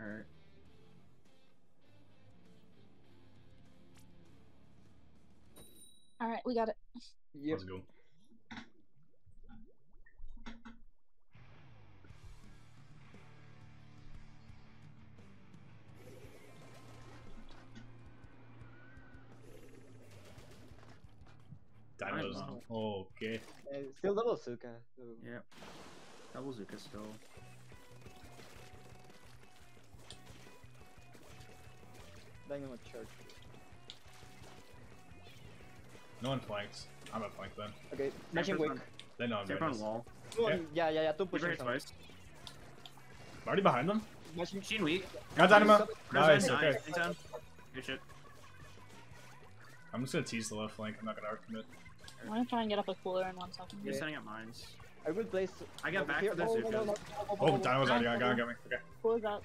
Alright. All right, we got it. Yep. Let's go. Oh, okay. Uh, still double Suka. So. Yeah. Double Zuka still. Dynamo Church. No one flanks. I'm gonna flank them. Okay, Machine Sniper's Wick. on- They know I'm doing Sniper on this. wall. Two Okay. Yeah, yeah, yeah, two Sniper pushing twice. I'm already behind them. Machine Machine weak. Got Dynamo. Nice. Nice, Nice. okay. Good shit. I'm just gonna tease the left flank. I'm not gonna arc commit. I'm gonna try and get up a cooler in one second. You're setting up mines. I will place. I got back here. for this, Oh, if no, it no, no, no, Oh, no, no, Dynamo's already Nice, got, got, got me. Okay. Cooler's out.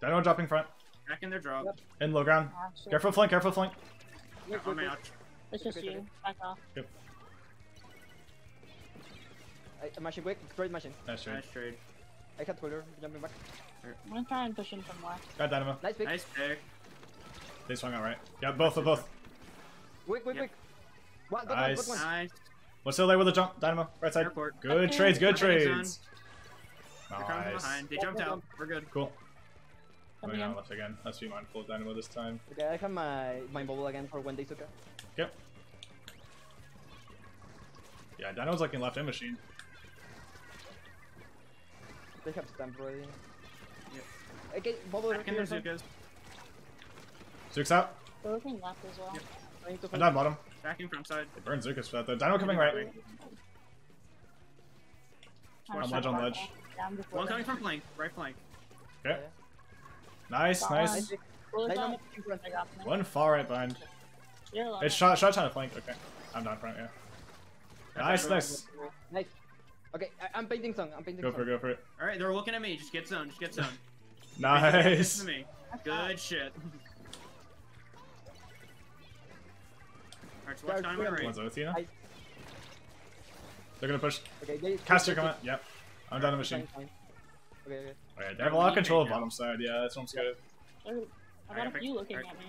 Dynamo dropping front. Back in their drop. Yep. In low ground. Ah, shit. Careful flank, careful flank. Wick, On wick, my wick. ouch. It's just you. Back off. Yep. I, machine Wick, great machine. Nice trade. Nice trade. I had cooler, jumping back. I'm gonna try and push in from left. Got Dynamo. Nice pick. Nice pick. They swung out right. Yeah, both of both. Wick, wick, Yep. wick. One, got Nice. one, got one. Nice. What's still there with the jump? Dynamo. Right side. Airport. Good Okay. trades, good Perfect trades. They're Nice. behind. They jumped out. We're good. Cool. Coming Going in. on left again. Let's be mindful of Dynamo this time. Okay, I have my my bubble again for when they took it. Yep. Yeah, Dynamo's like in left end machine. They have stamp ready. Yep. Okay, bubble Back in here. their son. Zooks out. They're looking left as well. Yep. I need to I'm down bottom. Back in front side. They burned Zookas for that though. Dynamo coming right. I'm On just ledge, on back ledge. off. Yeah, I'm just One coming from flank. Right flank. Okay. Nice, Got nice. one. Nice pick. Cooler's Dynamo out. in front. I got me. One far right behind. You're. It's shot, shot trying to flank. Okay. I'm down front, yeah. Nice, nice. Nice. Okay, I, I'm painting song. I'm painting Go song. for it, go for it. Alright, they're looking at me. Just get zone. Just get zone. Nice. Listen to me. Good shit. Alright, so watch Guys, time on clear. right. One's Othina. I- They're gonna push. Okay, they. Caster they- come out. Yep. I'm down the machine. Fine, fine. Okay, okay. Okay, they have a lot of control of bottom side. Yeah, that's what I'm scared of. They're- I got a Alright, few looking alright. at me.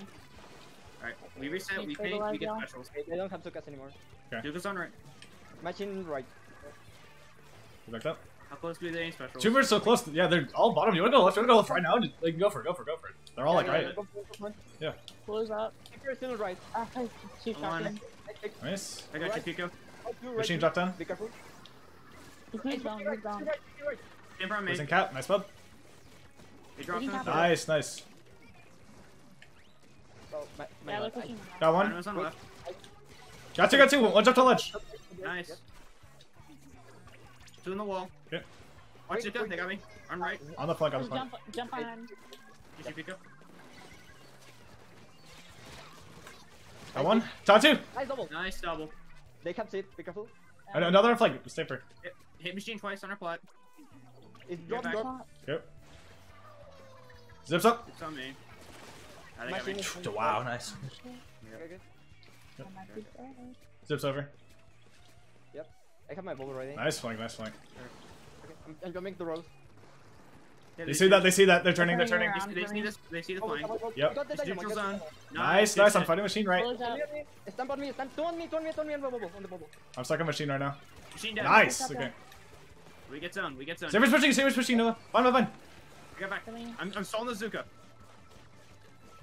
Alright, we reset, Can we you pay, we get y'all? specials. Okay, they don't have Sukas anymore. Okay. Duke on right. Machine right. You backed up. How close do they any specials? Two birds so close. Yeah, they're all bottom. You wanna go left? You wanna go left right now? Just, Like, go for it, go for it, go for it. They're all like Yeah, right. yeah, go for it, go for it. Out. If you're right. Ah, hey, two Come shotgun. Nice. I got you, Right. Pika. oh, two right. Machine drop down. Be careful. He's Hey, moved down, two right, moved down. two right, two right. Stand from me. Losing cat. Nice bub. He dropped Taking him. Nice, nice. Oh, my, my Yeah, they're bad. I- pushing him Got one. On left. Got two, got two. One jump to ledge. Nice. Two in the wall. Okay. Watch Wait, it go. They got me. On right. On the flank, on the flank. jump, jump behind. Did you pick up? Got one. Got two. Nice double. Nice double. They have it. Be careful. And another flank. Stay for. Hit, hit machine twice on our plot. It's Get drop, drop. Yep. Zips up. It's on me. They got Machine Wow, nice. Okay, okay. I might be dead. Zips over. Yep. I have my bubble ready. Nice flank, nice flank. Okay, I'm, I'm jumping the road. Yeah, They see that, they see that. They're turning, they're Turning turning. around. They, they see this. They see the flank. oh, Yep. I the dynamo, I neutral zone. dynamo. Nice, nice. I'm shit. fighting machine right. Cooler's out. Near me. Stamp on me, stamp. Two on me, two on me, two on me on the bubble, on the bubble. I'm stuck on machine right now. Machine dead. Nice. Up, up, Okay. We get zone. We get zone. Saber's pushing, Saber's pushing. Noah. Fine, fine, fine. I got back. I'm, I'm stalling the Zuka.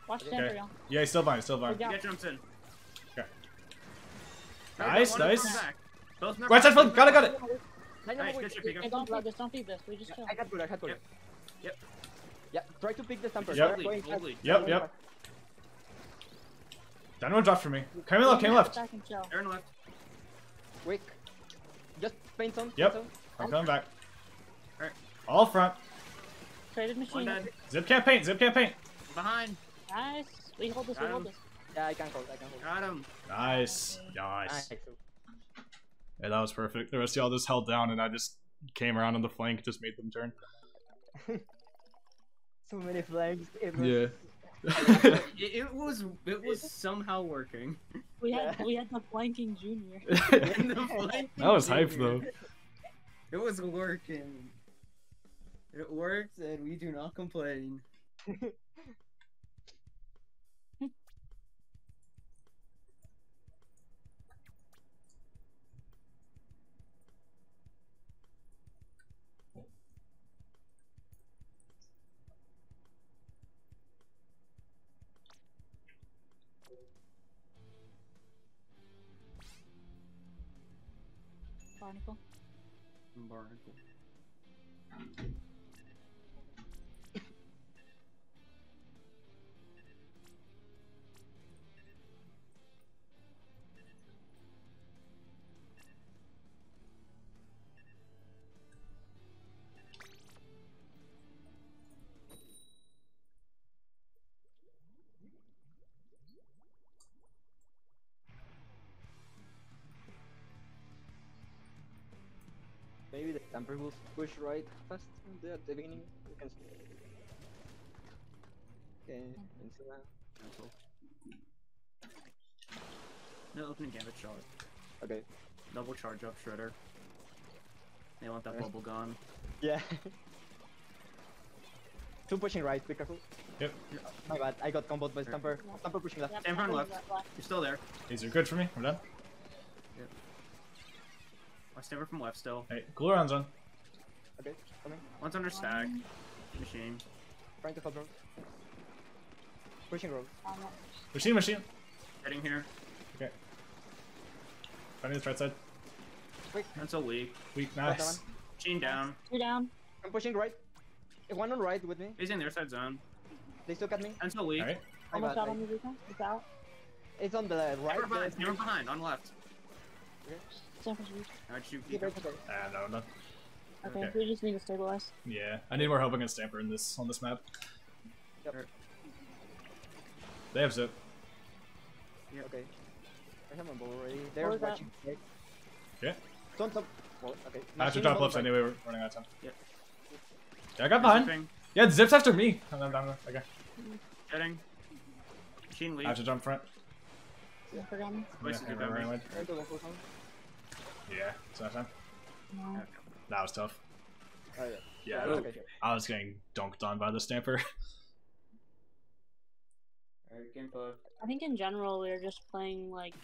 Watch Okay. Sandra, y'all. Yeah, he's still fine, still fine. Good job. Get jumps in. Okay. Alright, Nice, one of nice. back. Both in Right side back. flank. Got it, got it. Dynamo, Nice, wait, good shit, wait, Pika. Don't feed this, don't feed this. We just chill. I got good, I got good. Yep. Yep. Yeah, try to pick the stamper. Just Yep. Going lead, hold fast. lead. Yep, yep. going Dynamo dropped for me. Came left, came left. Back and chill. Aaron left. fast. Quick. Just paint on. Yep. paint. I'm coming back. Alright. All front. Traded One machine. dead. Zip can't paint, zip can't paint. Behind. Nice. We hold this, we hold him. this. Yeah, I can hold, I can hold. Got him. Nice. Nice. Nice. Yeah, that was perfect. The rest of y'all just held down and I just came around on the flank, just made them turn. So many flags. It was- Yeah. It, it was it was somehow working. We had Yeah. we had the flanking junior. The flank that was hype junior. though. It was working. It worked, and we do not complain. Barnacle. Maybe the Stamper will push right fast there at the beginning. You can see. Okay, mm-hmm. Insula. Uh, Cancel. No opening gambit shot. Okay. Double charge up Shredder. They want that Alright. bubble gone. Yeah. Two pushing right, be careful. Yep. My bad, I got comboed by Stamper. Yeah. Stamper pushing left. Yep, Stand front left. left. You're still there. These are good for me. We're done. I stammer from left still. Hey, cool around zone. Okay, coming. One's under stack. Machine. Trying to hold roll. Pushing roll. um, Machine, machine. Heading here. Okay. Finding the right side. Pencil weak. Weak, Got that nice. Machine down. Two down. I'm pushing right. Eh, One on right with me. He's in their side zone. They still got me. Pencil weak. Alright. My Almost bad. out on the recon. It's out. It's on the right. Never behind. Never behind. On left. Stanford's weak. I'd shoot Yeah, Pika. right, okay. Ah, no, no. Okay, Okay. we just need to stabilize. Yeah, I need more help against Stamper in this on this map. Yep. They have zip. Yeah. Okay. I have my ball already. They're was that? watching. Right. Okay. Don't stop. Well, okay. I have to Machine drop left right. anyway. We're running out of time. Yep. Yeah, I got behind. Yeah, zips after me. I'm down, down, okay. Heading. Machine I have to jump front. Yeah. Forgot me. Place Yeah, Yeah, it's not time. No. That was tough. Oh, yeah. Yeah, oh, Yeah, that- okay. I was getting dunked on by the Stamper. Alright, game five. I think in general we're just playing like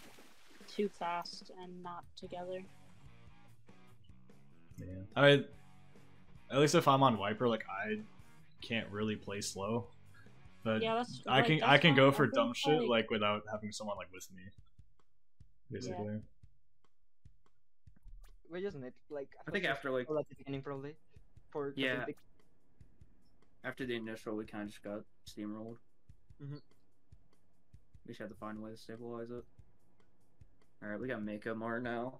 too fast and not together. Yeah. I mean, at least if I'm on Wiper, like I can't really play slow, but Yeah, that's. I like, can that's I can fine. go for dumb shit like without having someone like with me. Basically. Just need like. I think after like at the beginning probably. For Yeah. after the initial, we kind of just got steamrolled. Mhm. We just had to find a way to stabilize it. All right, we got Mako Mar now.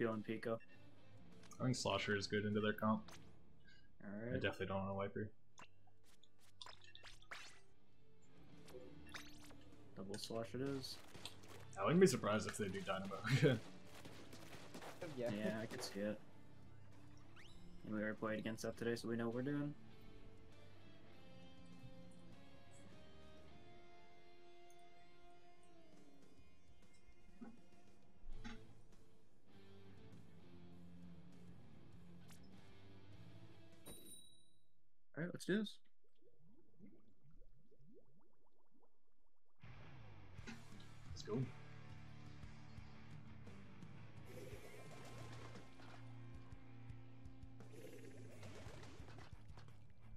Feeling, Pika? I think Slosher is good into their comp. All I definitely don't want a Wiper. Double slash it is. I wouldn't be surprised if they do Dynamo again. Yeah. Yeah, I could see it. And we already played against that today, so we know what we're doing. Let's do this. Let's go.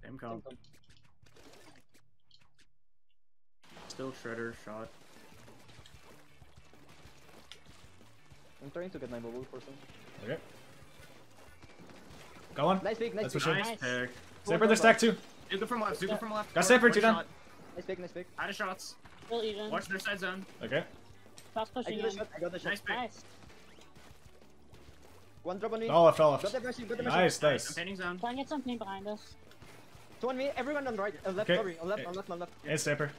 Same comp. Still Shredder shot. I'm trying to get my bubble for some. Okay. Got one. Nice pick, nice That's pick. for sure. Nice Nice. pick. Stamper, they're stacked too. Zuka from left, Zuka from left. Got Four- two down. Nice pick, nice pick. Out of shots. Still even. Watch their side zone. Okay. Fast I got the shot, I got the shot. Nice pick. Nice. One drop on me. All left, all Got left. the machine, got the machine. Nice, I'm nice. painting zone. Try and get something behind us. Two on me, everyone on the right, uh, left, Okay. sorry, on left, Okay. on left, on left. And Stamper.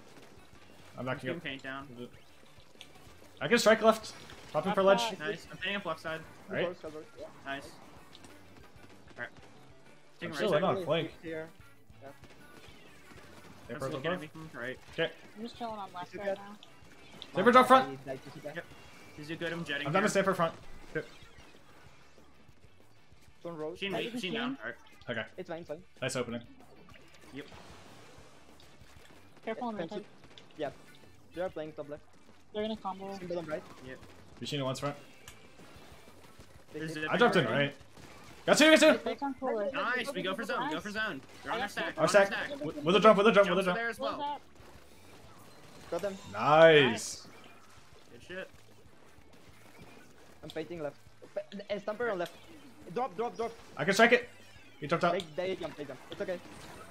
I'm backing Keep up. paint down. I can strike left. Popping for ledge. Nice. I'm painting up left side. Alright. Cover, cover. Nice. Alright. Taking still right in on flank. Here. Saber That's up looking at above. me from right. I'm just chilling on left right now. Saber's up front. I died. Yep. Is it good? I'm jetting. I'm down to here. stay for front. Don't roll. Machine Are weak. down. Alright. Okay, It's fine, it's fine. nice opening. Careful on the Thank top. you. They are playing top left. They're gonna combo. Single on right. Machine in one's front. They Is hit. it- I dropped in right. Got two, got two. They come cooler. Nice. We go for zone. Go for zone. They're on our stack. Our on stack. With with a jump, with a jump, with a jump. there as Close well. Got them. Nice. Good shit. I'm fighting left. Pa- And Stamper on left. Drop, drop, drop. I can strike it. He jumped out. They, they jump, they jump. It's okay.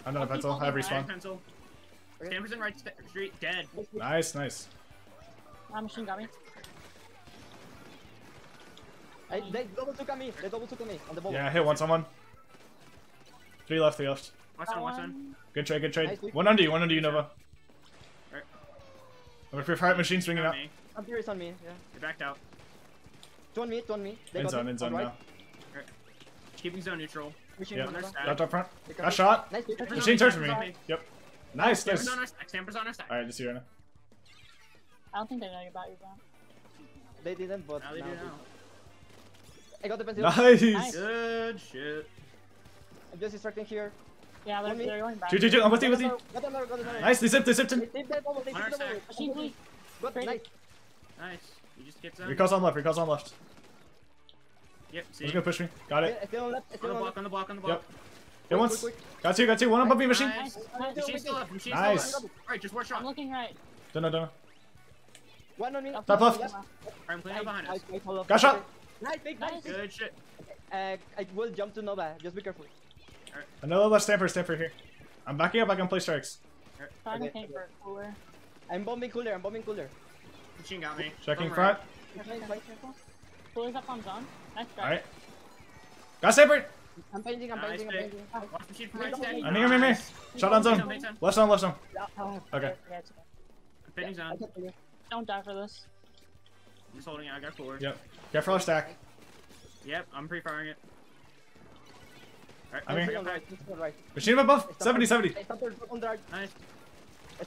I'm done a pencil. I have respawn. pencil. Stampers in right street. Dead. Nice, nice. Ah, machine got me. I, they double took on me. They double took on me on the ball. Yeah, hit one someone. Three left, three left. Watch Got on. Watch one. Good trade, good trade. Nice, One under you, one under you, Nova. Alright. I'm if your fire machine swinging out. me. Stamper is on me. Yeah. They backed out. Two on me, two on me. They In got zone, me. in zone on right. now. Keeping zone neutral. Machine Yeah. on On their stack. Left up front. They got Got shot. Nice. Stampers Machine turns for me. me. Yep. Nice, Stampers nice. on our stack. Stampers on our stack. Alright, just see right now. I don't think they know about you, bro. They didn't, but Now they now do they- now. I got the pencil. Nice. Nice. Good shit. I'm just distracting here. Yeah, they're, me. they're going back. Two, two, two. I'm with you, with you. Got another, got another. Nice, they zipped, they zipped in. They did that double, they On did our Machine weak. Got nice. Nice. You just get zone. Recall's on left, recall's on left. Yep. See. Who's gonna push me? Got it. Okay, Still on left, On the block. On the block. On the Yep. block. Hit once. Quick, quick, Got two, got two. One on bumpy machine. Nice. Nice, nice. Machine's still up. Machine's Nice. still up. Alright, just one shot. I'm looking right. Dunno, dunno. One on me. Up Top left. left. Alright, I'm playing up behind us. Nice, nice. Got shot. Nice, big, nice. Nice. Good shit. Uh, I will jump to Nova. Just be careful. Another left stamper, stamper here. I'm backing up, I can play strikes. Trying to Okay. tank cooler. I'm bombing cooler. I'm bombing cooler. Machine got me. Checking front. right. Fine, fine. Careful. Cooler's up on zone. Nice try. Alright. Got stamper. I'm painting. I'm Nice painting. I'm pick. painting. Watch machine from right Nice. stack. I need him in me. Nice. Shot on Make zone, zone. make zone. Left zone, left zone. Okay. Yeah, it's okay. I'm pinning I zone. Don't die for this. I'm just holding it. I got four. Yep. Careful our stack. Yep, I'm pre-firing it. Alright, I mean- Stamper on right. Right. Machine above. Stamper- 70, 70. Stamper on the nice.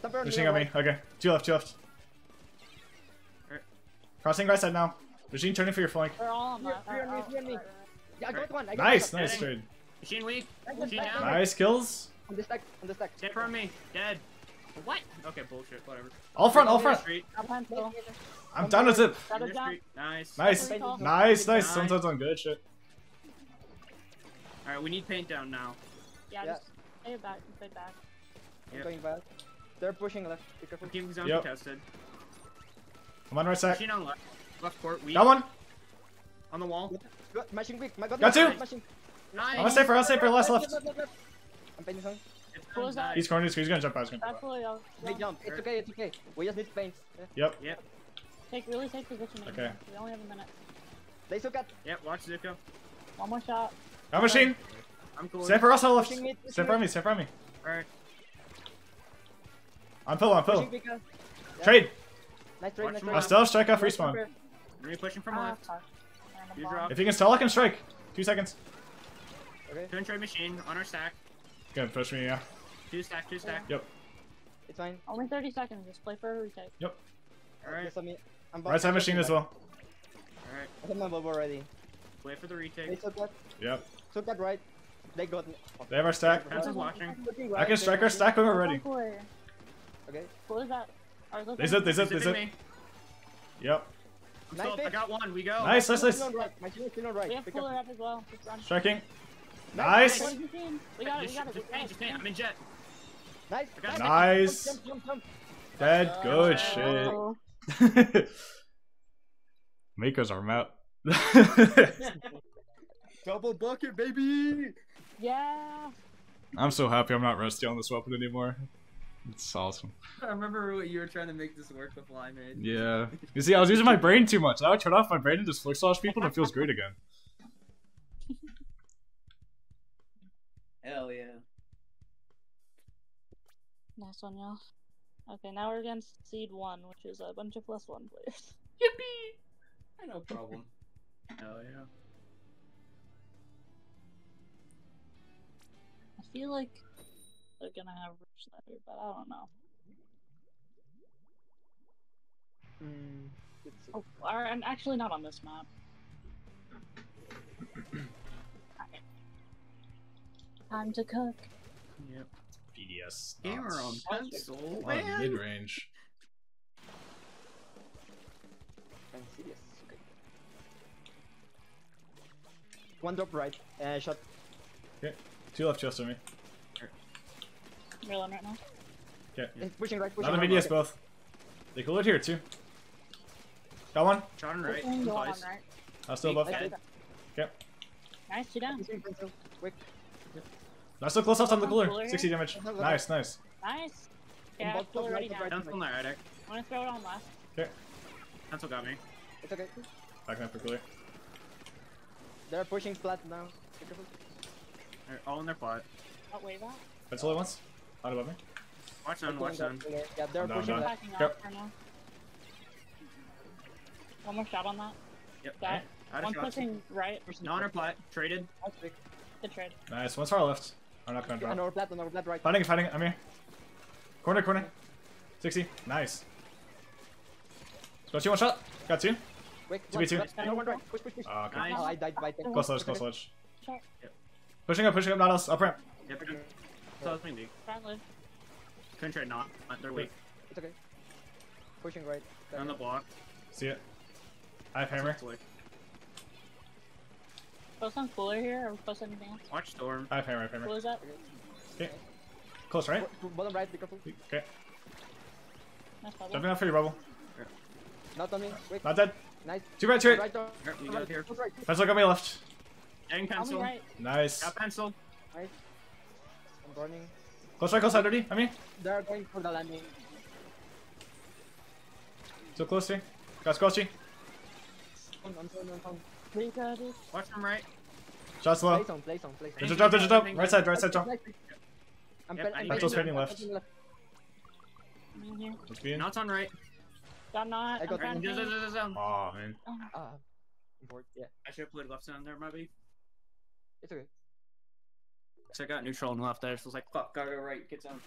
Machine the got me. Okay. Two left, two left. Alright. Crossing right side now. Machine turning for your flank. They're all on Here, left. here on me, here on me. right, right, Yeah, I got one. I got Nice, one. nice trade. Machine weak. Nice, Machine down. nice. Nice kills. On the stack. On the stack. Stamper on me. Dead. What? Okay, bullshit. Whatever. All front, all front. Street. right. Up pencil. I'm down to zip. Got In a their jump. street. Nice. Nice. Nice, nice. Nice. Sometimes on good shit. Alright, we need paint down now. Yeah, Yeah. just stay back. Stay back. I'm going back. They're pushing left. Be careful. I'm zone Yep. contested. I'm on right side. Machine on left. Left court. Weak. Got one. On the wall. Got machine quick. My God, Got two. Machine. Nice. I'm gonna stay for, I'll stay for last left. I'm painting some. It's Close nice. He's cornered, he's gonna jump out. He's gonna Back fully out. They jump. It's okay. It's okay. We just need paint. Yeah. Yep. Yep. Take really safe positioning. Okay. We only have a minute. They took at Yep. Watch Zuko. One more shot. Got machine. I'm cool. Stand for us on left. pushing Stand for me, stand for me. Alright. I'm pill, I'm Pushing pill. Yeah. Trade. Nice trade. Nice trade. I'll still strike off Nice respawn. trade. Are you pushing from Ah, left? fuck. You drop. If you can stall, I can strike. Two seconds. Okay. Twin trade machine on our stack. Gonna push me, yeah. Two stack. Two stack. Yep. It's fine. Only 30 seconds. Just play for a retake. Yep. Alright. Let me. I'm Right side machine as well. Alright. I have my bulb already. Wait for the They retake. took that. Yep. Took that right. They got me. They have our stack. Pencil's watching. I can strike our stack when we're ready. Okay. Cooler's that. Are They zip, they zip, they zip. Yep. Nice still, I got one. We go. Nice, nice, Machine nice. on right. Machine is still on right. We have Pick cooler up. up as well. Striking. Nice. Nice. What is he? We got it. We Just, got it. just we paint. got Just I'm in jet. Nice. I. Nice. Jump, jump, jump. Dead. Oh. Good Oh. shit. Makers are out. Double bucket, baby. Yeah. I'm so happy I'm not rusty on this weapon anymore. It's awesome. I remember what you were trying to make this work with Lie made. Yeah. You see, I was using my brain too much. Now I turn off my brain and just flick slash people and it feels great again. Hell yeah. Nice one, y'all. Okay, now we're against Seed 1, which is a bunch of plus 1 players. Yippee! No problem. Hell yeah. I feel like they're gonna have Rich Slider, but I don't know. Mm, let's see. Oh, or, and actually not on this map. Time to cook. Yep. BDS. Gamer on nuts. pencil, man. mid range. And see, yes, okay. One drop right, uh, shot. Okay, Two left just on me. Real on right now. Okay. eh, Pushing right, pushing Not a right. BDS okay. both. They cool it here too. Got one. Shot on right. Pushing, go on right. I'm still Big above. head. Nice, two down. Pushing pencil. Quick. Not so close off on the Cooler cooler. 60 damage. Nice, nice. Nice. Yeah, both pull right, already down. right. Pencil on the right. I'm gonna throw it on left. Okay. Pencil got me. It's okay. Backing up for cooler. They're pushing flat now. They're all in their plot. Oh, wave out. Pencil it once. Out above me. Watch They're watch going none. down, Yeah, they're I'm down, pushing down. left. Backing Yep. for now. One more shot on that. Yep. Got it. One pushing right. Pushing Not our plot. Traded. Nice pick. Good trade. Nice. One's far left. I'm not gonna drop. Another flat, another flat right. Fighting, fighting. I'm here. Corner, corner. 60. Nice. Got you one shot. Got two. Quick. 2v2. one, Another one right. Push, push, push. Ah, okay. Nice. Oh, I died by 10. Close ledge, close ledge. Shot. Pushing up, pushing up. Not us. Up ramp. Yep. yep. So that's me, dude. Friendly. Couldn't trade not. They're weak. It's okay. Pushing right. They're on the block. See it. I have hammer. It's like- Post on cooler here or post anything else? Watch storm. I have hammer. I have hammer. Cooler's up. Okay. Close, right? Bo- Bottom right, be careful. Okay. Nice. Jumping out for your bubble. Not on me. Quick. Not dead. Nice. Two right, two right. Right door. Here, you got here. Right. Pencil got me left. Dang pencil. right. Nice. Got pencil. Nice. I'm running. Close right, close side, dirty. I mean, They're going for the landing. so close here. Got squelchy. On, on, on, on, on. We. Watch them right. Shot slow. Place on, place on, place on. There's a jump, there's a jump. Right side, right side jump. I'm Yep, pen- I I'm need Pencil's to- fading left. pencil I'm in here. Let's be in. Not on right. Got not. I I'm got Right. Zone, zone, zone, zone. Aw, man. Oh, Ah. Yeah. I should have played left down there, maybe. It's okay. So I got neutral and left there, so I was like, fuck, gotta go right, get down.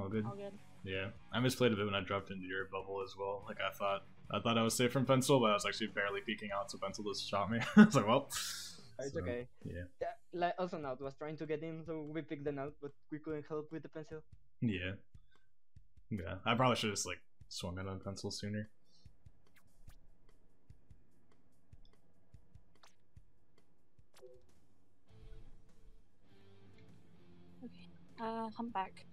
All good. all good. Yeah, I misplayed a bit when I dropped into your bubble as well. Like I thought, I thought I was safe from pencil, but I was actually barely peeking out, so pencil just shot me. I was like, well, It's So, okay. Yeah, Yeah, like also Naut was trying to get in, so we picked them out, but we couldn't help with the pencil. yeah, yeah. I probably should have just like swung it on pencil sooner. Okay. Uh, I'm back.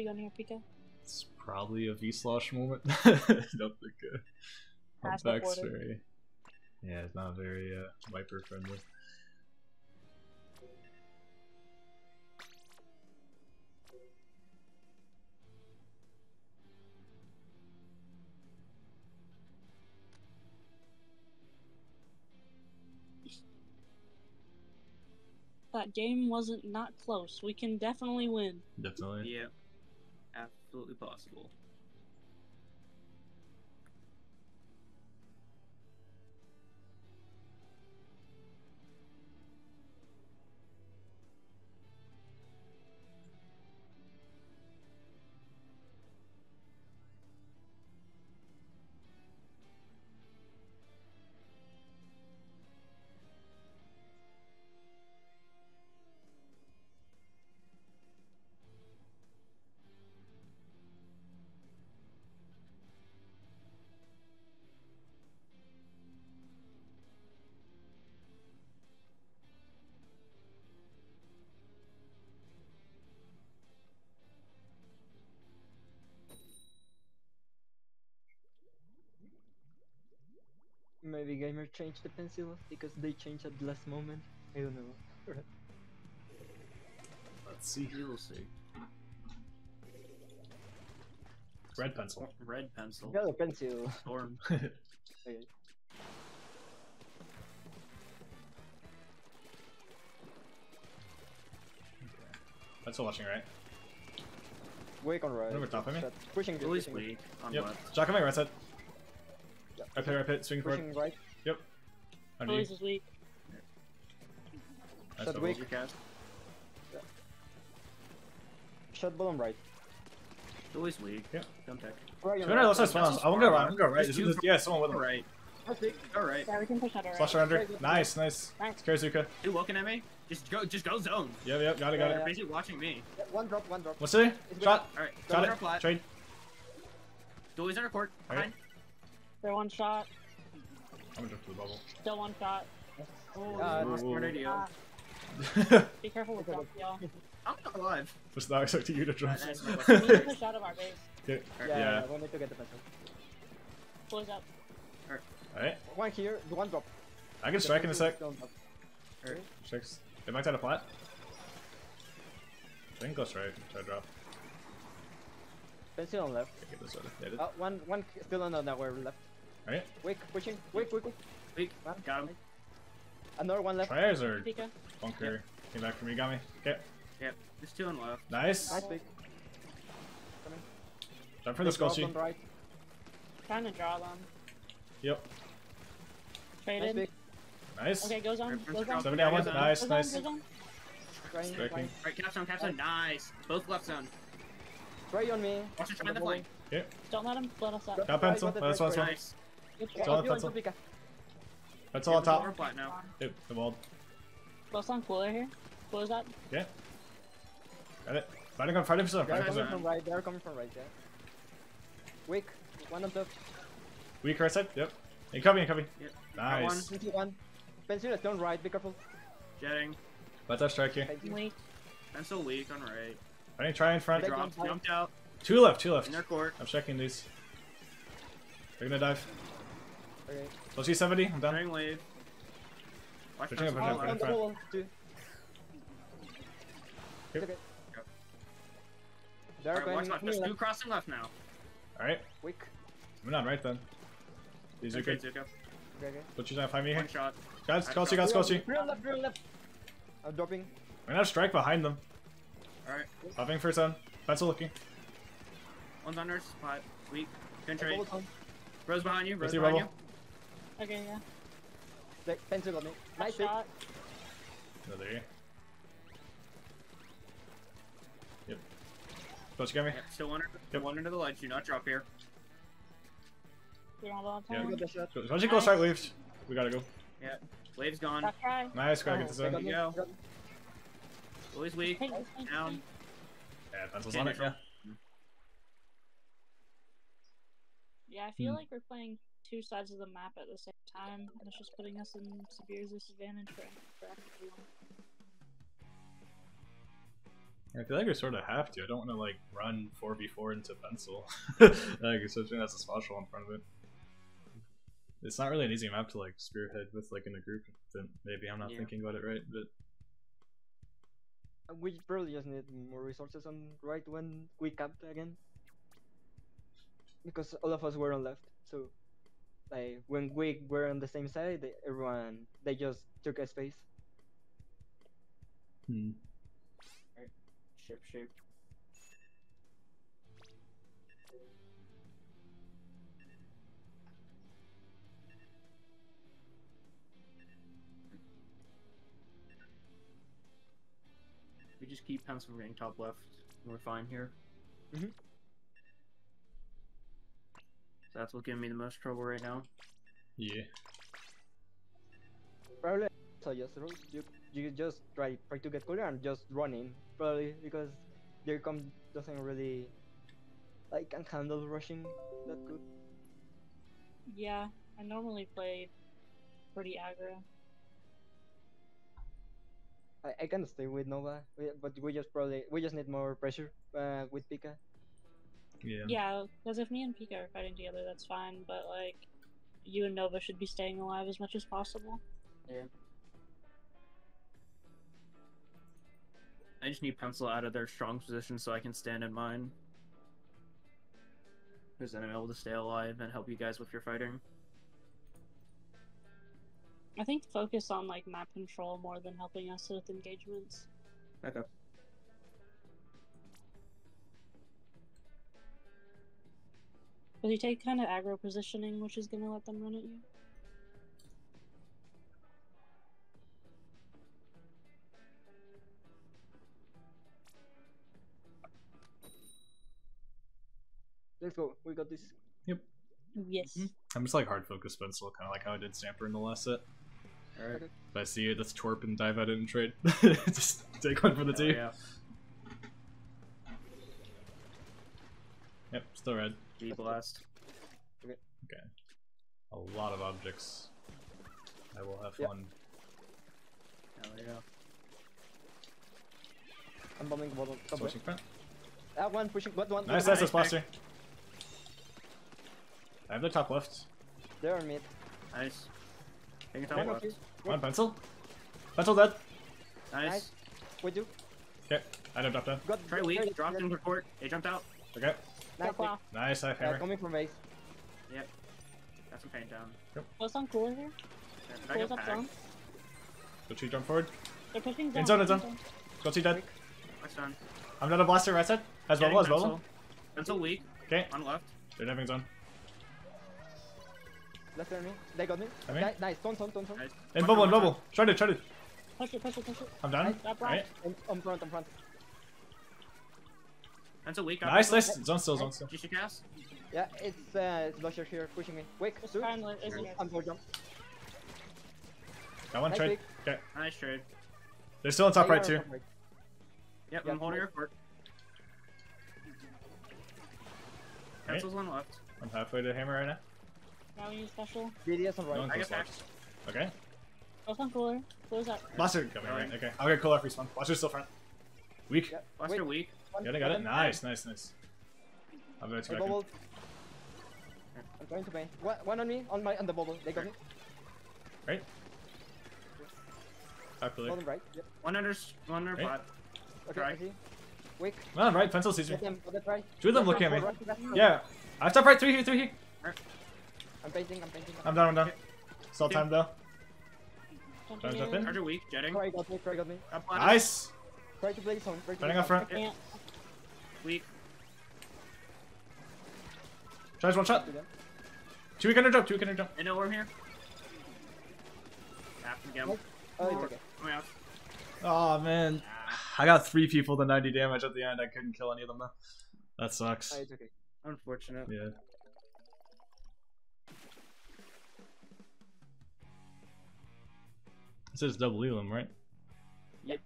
What are you going here, Pika? It's probably a V slosh moment. I don't think uh, Humpback's very. Yeah, it's not very uh, Wiper friendly. That game wasn't not close. We can definitely win. Definitely. Yeah. Absolutely possible. Maybe gamer changed the pencil because they changed at the last moment. I don't know. Let's see. You will see. Red pencil. Oh, red pencil. Yellow pencil. Storm. Okay. Pencil watching right. Wake on right. Over top of me. Shot. Pushing good. Always pushing, weak on Yep. left. Shock coming right side. Yeah. Right pit, right pit, swing forward. pushing right. Under you. Is weak. Nice Shot weak. Your cast. Shot bottom right. Always weak. Yep. Don't tech. Right on Should I left side That's spawn? I won't go far right. I won't go right. There's This Yeah, someone with him. Alright. Alright. Alright. Yeah, we can push that alright. Slash under. Very. Nice, nice. Nice. Karazuka. You looking at me? Just go just go zone. Yep, yep, got it, got Yeah, it. You're basically watching me. One drop, one drop. What's it? Shot. Alright. Got it. flat. Trade. Dooley's under court. Alright. Behind. They're one shot. I'm gonna jump to the bubble. Still one shot. Oh, Uh, this smart idea. Be careful with Okay. that, y'all. I'm not alive. Was not expecting you to jump. Alright, nice. We need to push out of our base. Okay. Yeah, Yeah. yeah. we need to get the pencil. Close up. Alright. One here, the one drop. I can strike in a sec. Don't drop. Six. Get back to the flat. I think go straight. Try to drop. Pencil on left. Okay, get this order. Uh, one, one still on our left. Alright. Wake, pushing. Wake, wake, wake. Weak. Got him. Another one left. Tryers or Pika. bunker? Came back from me, got me. Okay. Yep. There's two on left. Nice. Nice pick. Jump for the Big drop right. Trying to draw them. Yep. Traded. pick. Nice. Okay, goes on. Reference Goes on. Seven down one. Goes on. Nice, Goes on. nice. Goes on. Trying, Striking. trying. Alright, capstone, capstone. Nice. Both left zone. Try on me. Watch it try the flank. Don't let him split us up. Got pencil. got the That's what's one. Nice. Good Yeah, Solid job. you pencil. want to pick That's all on top. We're now. Yep, the wall. Close on cooler here. Close up. Yeah. Got it. Fighting on fighting for some. They're Fighting for coming from right. They're coming from right. Yeah. Wake. One on top. Weak right side. Yep. Incoming, incoming. Yep. Got Nice. Pencil one. Pencil is down right. Be careful. Jetting. Let's have strike here. Pencil. Weak. Pencil weak on right. Fighting try in front. Dropped. Jumped out. Two left, two left. In their court. I'm checking these. They're gonna dive. Okay. So see 70. I'm done. Carrying wave. Watch Pushing up, pencil pushing up, pushing up. the Yep. Okay. Yep. Alright, watch left. There's two crossing left now. Alright. Weak. I'm not right then. These are Okay, good. Zuko. Okay, okay. What you trying to find me here? One shot. Guys, I Kelsey, guys, Kelsey. Three on left. Three on left. I'm dropping. I'm gonna have strike behind them. Alright. Popping for zone. Pencil looking. One's under spot. Weak. Can I trade. Rose behind you. Rose behind you. Okay, yeah. The pencil on me. Nice pick. shot. Another here. Yep. Kelsey got me. Yep, still under, Yep. one under the ledge. Do not drop here. You're on Yeah. I time. got the shot. Go start waves. We gotta go. Wave's gone. Back. Nice, gotta get Oh, this they got you go. Always weak. Hey, Down. Yeah, pencil's on it. Yeah. Yeah, I feel Hmm. like we're playing two sides of the map at the same time, and it's just putting us in severe disadvantage for, for everyone. I feel like we sort of have to. I don't want to like run 4v4 into pencil. like, especially when that's a special in front of it. It's not really an easy map to like spearhead with like in a group. Then maybe I'm not Yeah. thinking about it right, but We probably just need more resources on right when we camped again. Because all of us were on left, so like when we were on the same side, they, everyone they just took a space. hmm. Ship shape. We just keep pencil getting top left. and We're fine here. Mhm. So that's what giving me the most trouble right now. yeah. Probably so just you you just try try to get cooler and just running probably because their com doesn't really like can handle rushing that good. Yeah, I normally play pretty aggro. I, I can stay with Nova, we- but we just probably we just need more pressure uh, with Pika. Yeah. Yeah, because if me and Pika are fighting together, that's fine, but like, you and Nova should be staying alive as much as possible. Yeah. I just need pencil out of their strong position so I can stand in mine. Because then I'm able to stay alive and help you guys with your fighting. I think focus on like map control more than helping us with engagements. Okay. But you take kind of aggro positioning, which is gonna let them run at you. Let's go. We got this. Yep. Yes. Mhm. I'm just like hard focus pencil, kind of like how I did Stamper in the last set. Alright. If I see it, just twerp and dive at it and trade. just take one for the Oh, team. yeah. Yep, still red. B blast. Okay. A lot of objects. I will have Yep. fun. Hell yeah. I'm bombing bottom. top right. Switching front. That one pushing. What one? Nice, one- nice, that's Buster. I have the top left. They're on mid. Nice. Taking top One left. of you. One pencil. Pencil dead. Nice. Nice. We do. Okay, I don't drop down. Got. Try got- weak. got- Dropped got- into court. They jumped out. Okay, Nice. Drop off. nice, I Yeah, coming from base. Yep. Got some paint down. What's on cooler here? Yeah, I up zone. Go two, jump forward. They're pushing In zone. zone, in zone. Go two dead. Nice done. I'm done a blaster right side. As Getting bubble, as pencil. bubble. Pencil weak. Okay, On left. they're diving zone. Left enemy. They got me. I mean? Nice. Don't, don't, don't, don't. Nice. In bubble, in bubble. Try to, try to. Push it, push it, push it. I'm done. Nice. Right. On, on front, on front. Pencil weak. got Nice, pencil. nice. Zone still, zone still. GC cast. Yeah, it's uh, it's Lusher here pushing me. Wait, Just two. try and let- is it- I'm for jump. Got one Nice trade. pick. Okay, Nice trade. they're still on top They right too. top right. Yep, Yeah, I'm holding nice. your court. Right. On left. I'm halfway to hammer right now. Now we need special. BDS on right. one I goes get left. Okay. What's on cooler? Cooler's up. Blaster coming Alright. right. Okay, I'll get cool off respawn. Blaster's still front. Weak. Yep. Buster weak. One, Got it, got it. Nice, nice, nice. I'm going to I back I'm trying to paint. One, one on me, on my on the bubble. They got me. Back clear. Bottom right. Yep. One under. One under Right. five. Okay, Try. I see. Wick. No, right. Pencil sees me. Get them. Got the try. Two of them Left looking at me. left front. Yeah. I have top right. Three here, three here. I'm painting. I'm painting. I'm done, I'm done. Still Okay. time though. Jumping Trying to jump in? Charger weak. Jetting. Try got me. Try got me. Up ladder. Nice. Try to play some. Try to Running up front. I can't. Weak. Charge one shot. Two weak under jump. Two weak under jump. I know we're here. Half again. Nope. Oh, okay. Coming out. Oh man. I got three people to 90 damage at the end. I couldn't kill any of them though. That sucks. Oh, it's okay. Unfortunate. Yeah. This is double Elam, right? Yeah.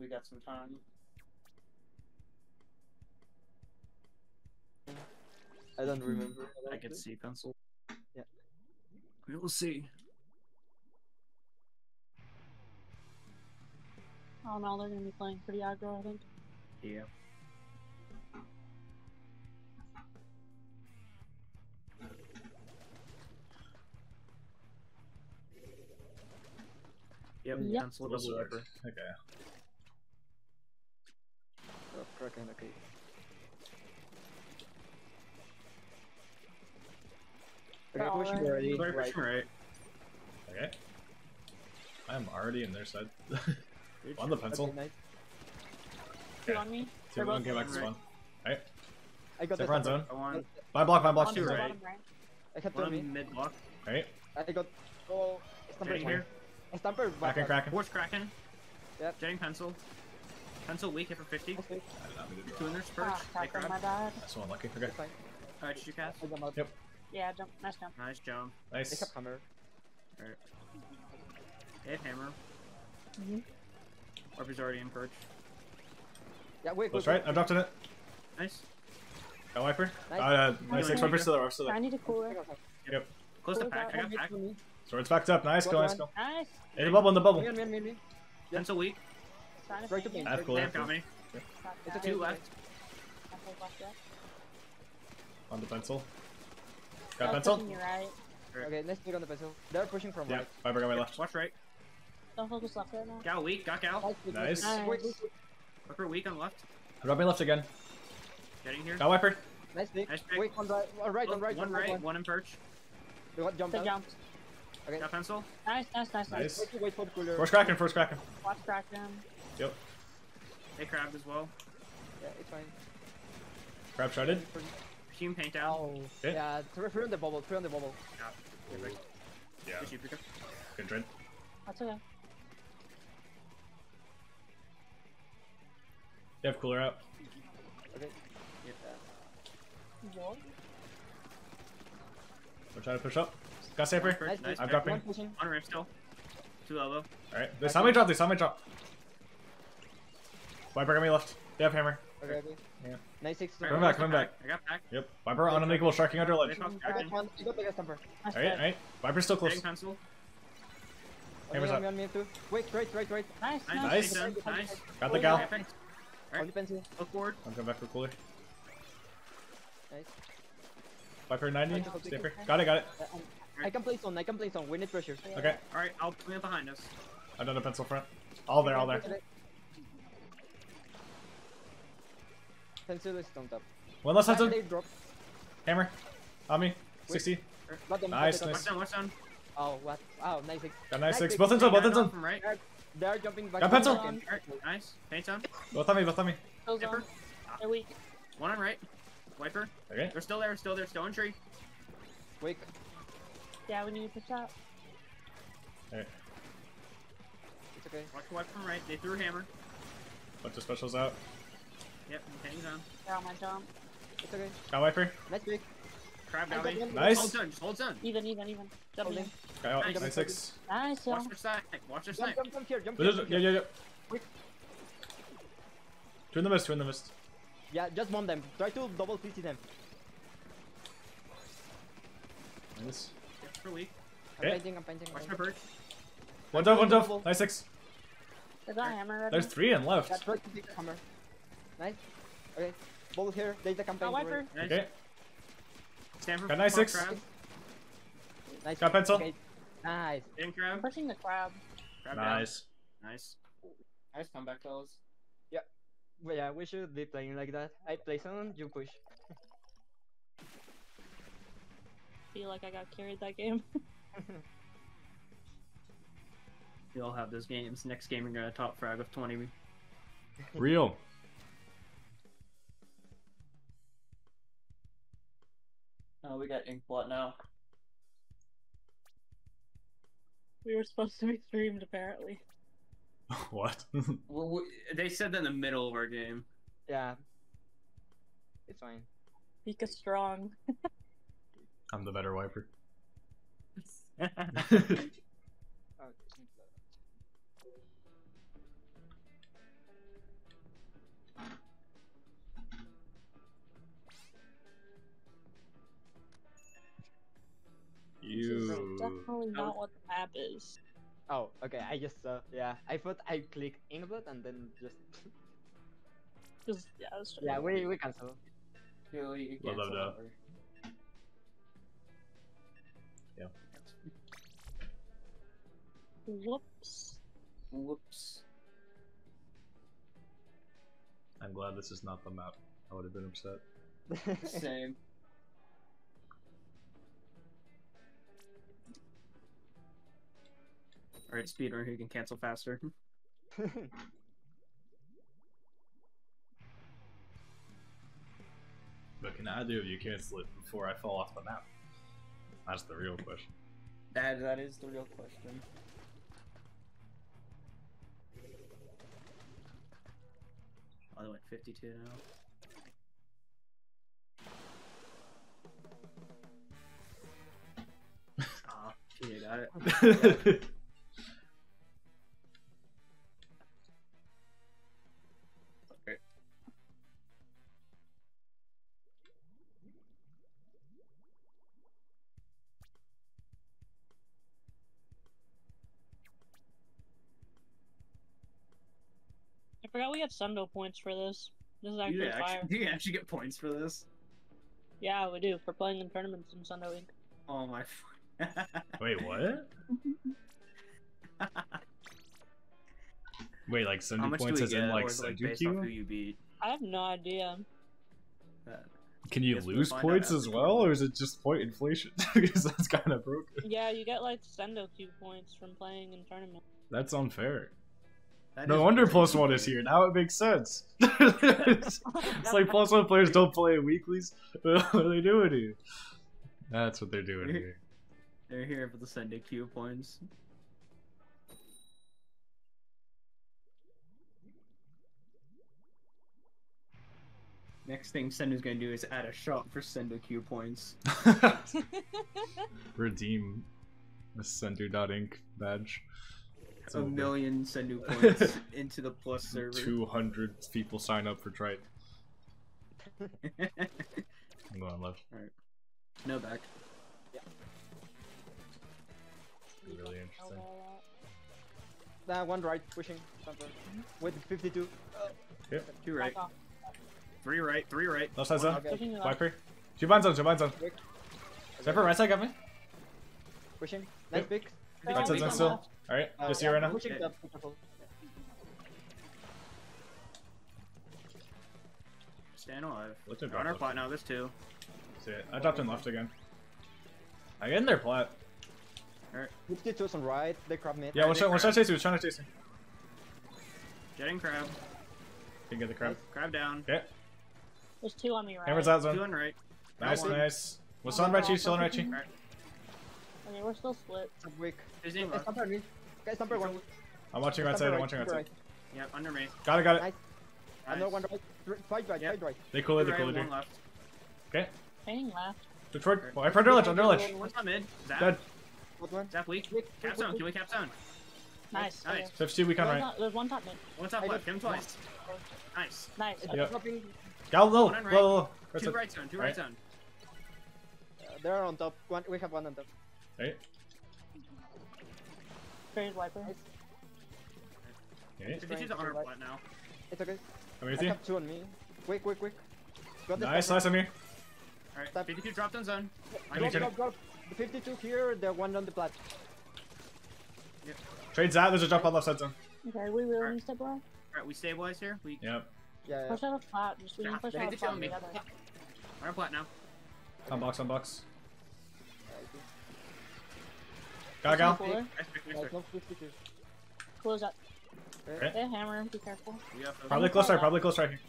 We got some time. I don't remember. I can see pencil. Yeah. We will see. Oh no, they're gonna be playing pretty aggro, I think. Yeah. Yep, Yep. pencil Double double Okay. Kraken, okay. Okay, Alright. pushing already. Sorry, Right. pushing right. Okay. I'm already in their side. On the pencil. Okay, nice. Two on me. Two They're get back to right. spawn. I got Step the around zone. Go on. Buy block, buy block. Two right. bottom right. I have two on mid block. Right. I got. Oh, stamper Jetting here. here. A back Kraken, up. Kraken. Force Kraken. Yep. Jetting pencil. Pencil weak hit for 50. Okay, I did not mean to Two draw. in their spurge. Ah, they grab. my bad. That's one lucky. Okay. that's fine. Alright, did you cast? I jump out. Yep. Yeah, jump. Nice jump. Nice jump. They Nice. have hammer. Hit hammer. Mhm. Orby's already in perch. Yeah, wait, Close wait, right. I'm dropped it. Nice. Got wiper. Nice. Uh, nice. Six Nice. wipers still there. We're still I there. need a cooler. wait. Close to Close pack. I got pack. for me. Swords backed up. Nice. Go. Nice. Go. Nice. In the bubble. In the bubble. Me me me me. Yeah. Pencil weak. Trying to Try to finish. paint. Half try to cool. got me. Got It's that. okay. Two left. I'll take off that. On the pencil. Got Don't pencil? push right. Okay, let's click on the pencil. They're pushing from Yeah, right. Wiper got my left. Watch right. Don't focus left right now. Gal weak. Got Gal. Nice. Nice. Wiper weak on left. Drop me left again. Getting here. Got Wiper. Nice pick. Nice pick. Wait, on right, on right, on right, One on right. One. One in perch. They got jumped They out. jumped. Okay. Got pencil. Nice, nice, nice, nice. Nice. Wait, wait for the cooler. Force Kraken, Force Kraken. Watch crack them. Yep. They crabbed as well. Yeah, it's fine. Crab shredded. Team paint down. Oh. Okay. Yeah, throw throw on the bubble, throw on the bubble. Yeah. Good shit, Pika. Good trade. That's okay. You have cooler out. Okay. Yep. What? We're trying to push up. Got Saper. Nice, Nice, nice I'm pick. dropping. One pushing. On ramp still. Two elbow. Alright. They saw me drop, they saw me drop. Wiper got me left. They have hammer. Okay, okay. Yeah. Nice six. Alright, Coming back, got coming back. I got back. Yep. Wiper on unequal sharking under ledge. They I got Kraken. one. I got like a Stamper. Nice Alright, pick. alright. Wiper's still close. Getting pencil. On Hammer's me, on up. me, on me too. Wait, right, right, right. Nice, Nice. nice. Got the gal. Okay, thanks. On the pencil. Look forward. I'm coming back for cooler. Nice. Wiper 90. Nice. Saper. Got it, got it. Um, I can play zone, I can play zone. We need pressure. Okay. Alright, I'll put it behind us. I've done a pencil front. All there, all there. Pencil is stumped up. One less Hudson. they drop. Hammer. On me. 60. Got them, Nice, nice. Watch down, watch down. Oh, what? Oh, nice. six. Got nice Nice six. Both in zone, both in Got it on zone. From right. They are jumping back. Got pencil. second. Nice. Paint on. Both on me, both on me. Those Dipper. on. They're weak. One on right. Wiper. Okay. They're still there, still there, still in tree. Wake. Yeah, we need to push that. Alright. It's okay. Watch the wipe from right. They threw a hammer. Bunch of specials out. Yep, paint's on. They're on my jump. It's okay. Got Wiper. Nice pick. Crab I down got me. Nice. Hold done, just hold done. Even, even, even. Jump Holding. in. Got out. Nice. Nice six. Nice, yo. Watch their side. Watch their Jump, side. jump, jump here, jump here. jump yeah, here. yeah. yeah. Two in the mist, two in the mist. Yeah, just bomb them. Try to double CC them. Nice. Yep, for weak. I'm Okay. painting, I'm painting. Watch my painting. perch. One dove, one dove. Nice six. They got hammer ready. There's three in Yeah, left. try to pick the hammer. Nice. Okay. Ball here. There's the campaign. Nice. Okay. Stand for Got nice six. Crab. Nice. Got pencil. Okay. Nice. In I'm pushing the crab. Crab down. Nice. Nice. Nice comeback, fellas. But yeah, we should be playing like that. I play someone, you push. Feel like I got carried that game. We all have those games. Next game, we're gonna top frag with 20. Real. We got Inkblot now. We were supposed to be streamed apparently. what? Well, we, they said that in the middle of our game. yeah. It's fine. Pika strong. I'm the better wiper. definitely not what the map is. Oh, okay. I just saw. yeah, I thought I clicked Inkblot and then just. Just yeah, it's yeah, we we cancel. You, you Love cancel that. over. Whoops. Whoops. I'm glad this is not the map. I would have been upset. Same. Alright, speedrunner who can cancel faster. What can I do if you cancel it before I fall off the map? That's the real question. That that is the real question. Oh, they went 52 now. Ah, yeah, got it. we had Sendou points for this. This is You actually actually, fire. you actually get points for this. Yeah, we do. For playing in tournaments in Sunday Week. Oh my. Wait, what? Wait, like How Sendou points we as in like or is like Sendou based off who queue? you beat? I have no idea. That- Can you Guess we'll lose points as well, or is it just point inflation? because that's kind of broken. Yeah, you get like SendouQ points from playing in tournaments. That's unfair. That No wonder crazy. plus one is here. Now it makes sense. it's, it's like plus one players don't play weeklies. what are they doing here? That's what they're doing here. They're here for the SendouQ points. Next thing Sendou's gonna do is add a shop for SendouQ points. Redeem the Sendou.ink badge. It's a over. million Sendou points into the plus server. 200 people sign up for Trite. I'm going left. no back. Yeah. Really interesting. Uh, one right, pushing. With 52. Two right. Three right. Three right. Left side zone. Okay. Pushing you left. Wiper. Two bind zone, two bind zone. Quick. Zephyr, right side got me. Pushing. Nice Yep. pick. Right side weak zone on still. Left. Alright, Uh, just here right now. Pushing Okay. up, be careful. Staying alive. Looked at on our drop plot now. There's two. See it. I dropped in left again. I get in their plat. 52 on right. They crab mid. Yeah, Alright, what's they trying to chase you? What's trying to chase you? Jetting crab. Can get the crab. Crab down. Okay. There's two on me right. Hammer's out Two zone. on right. Nice, one. nice. What's on Rechi? Still on Rechi? Okay, we're still split. Top weak. His name Hey, left. Stamper mid. Guys, Stamper one. I'm watching right side. I'm watching right Stamper side. Yep, under me. Got it, got it. Nice. Another one right. Three- Five right, Yep. five right. They cool it, they right, cool it. one left. Okay. Hanging left. Detroit. Oh, I under ledge, under ledge. One's not mid. Zap. Dead. What one? Zap weak. Quick, quick, Cap zone. Can we cap zone? Nice. Nice. okay. 52 weak on right. not- There's one top mid. One's top I left. did- Him twice. Nice. Nice. It's Okay. Yep. dropping. Gal low, right. low, low, low. Two right zone. Two right Right. zone. Uh, they're on top. One, we have one on top. Right. Trade wiper. Nice. Okay. Fifty two's on our plot now. It's okay. I'm with I you. have two on me. Quick, quick, quick. Got the Nice, Stamper. nice on me. Alright. Stop. Fifty two dropped on zone. I Drop, Drop, drop, drop. The 52 here, the one on the plat. Trade Zat, there's a drop on left side zone. Okay, we really Alright. need to step away. Alright, we stabilize here. We Yep. Yeah, yeah. Push out a flat. Just we Yeah, can push out a hit flat me. together. on our plot now. On box, on box. No 52. Close up. Okay. They have hammer. Be careful. We got those. Probably close right, probably close right here.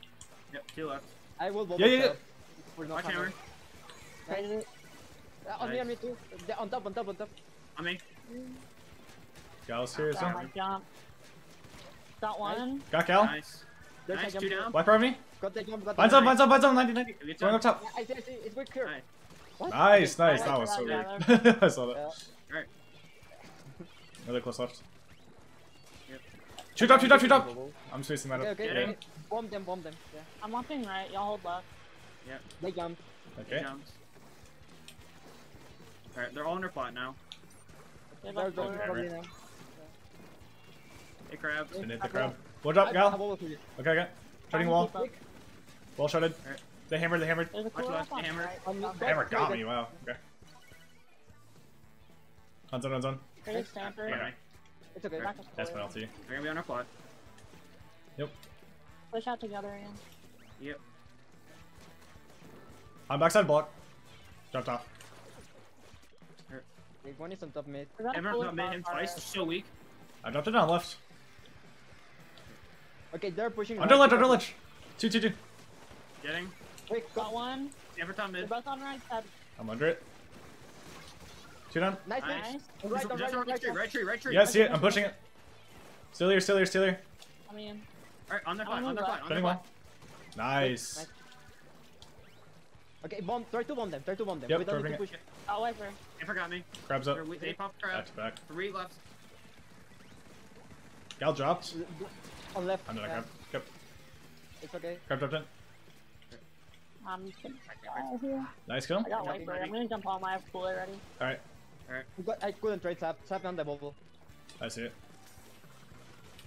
Yep, two left. I will bubble Yeah, yeah, yeah. myself. We're not Watch hammer. hammer. Traded it. Uh, on me, on me too. On top, on top, on top. On me. Gal's here, Got jump. Got one. Got Gal. Nice. There's Nice. Two down. Wiper on me. Got the jump, got the Binds up, jump. binds up, binds up, 90, 90. Going up top. Yeah, I see, I see. It's quick here. Alright. Nice, nice. I That was so good. weird. I saw that. Yeah. Alright. Another close left. Yep. Shoot up, shoot up, shoot up. I'm spacing that Okay, up. okay, Get okay. in. Bomb them, bomb them. Yeah. I'm watching right. Y'all hold left. Yeah. They jump. Okay. Jumps. Alright, they're all in their plot now. They have They're a going. Okay, probably right. now. Hey, crab. Didn't hit the crab. What up, I- I Gal? have all of you. Okay, okay. Shutting Trying wall. keep up. Wall shutted. Alright. They hammered, they hammered. There's a Watch cooler left, up on hammer. right. On. The hammer got me, wow. Okay. On zone, on zone. Traded Stanford. Yeah. It's okay. Back up That's cooler. penalty. They're gonna be on our plot. Yep. Push out together again. Yep. I'm backside block. Jumped off. Big one is on top mid. We got a Hammer cooler got made him twice. already. They're so weak. I dropped it down left. Okay, they're pushing. Under right. ledge, under ledge. Two, two, two. Getting. Quick, Got got one. Hammer top They're both on right side. I'm under it. Two down. Nice, Nice. nice. Nice. On right, on right, on right right. tree, right tree, right tree. Yeah, see it. I'm pushing it. Still here, still here, still here. I mean, Alright, on their I'm on their left. on their Shutting plot. Nice. Nice. Okay, bomb. Try to bomb them. Try to bomb them. Yep, we don't need to perfect. push. got wiper. Hammer got me. Crabs up. They're we- They popped Back to back. Three left. Gal dropped. On left. I'm gonna yeah, crab. Yep. It's okay. Crab dropped in. I'm just gonna die here. Nice kill. I got Yeah, wiper. ready. I'm gonna jump on. I have cooler ready. Alright. We got, I couldn't trade sap. Sap on the bubble. I see it.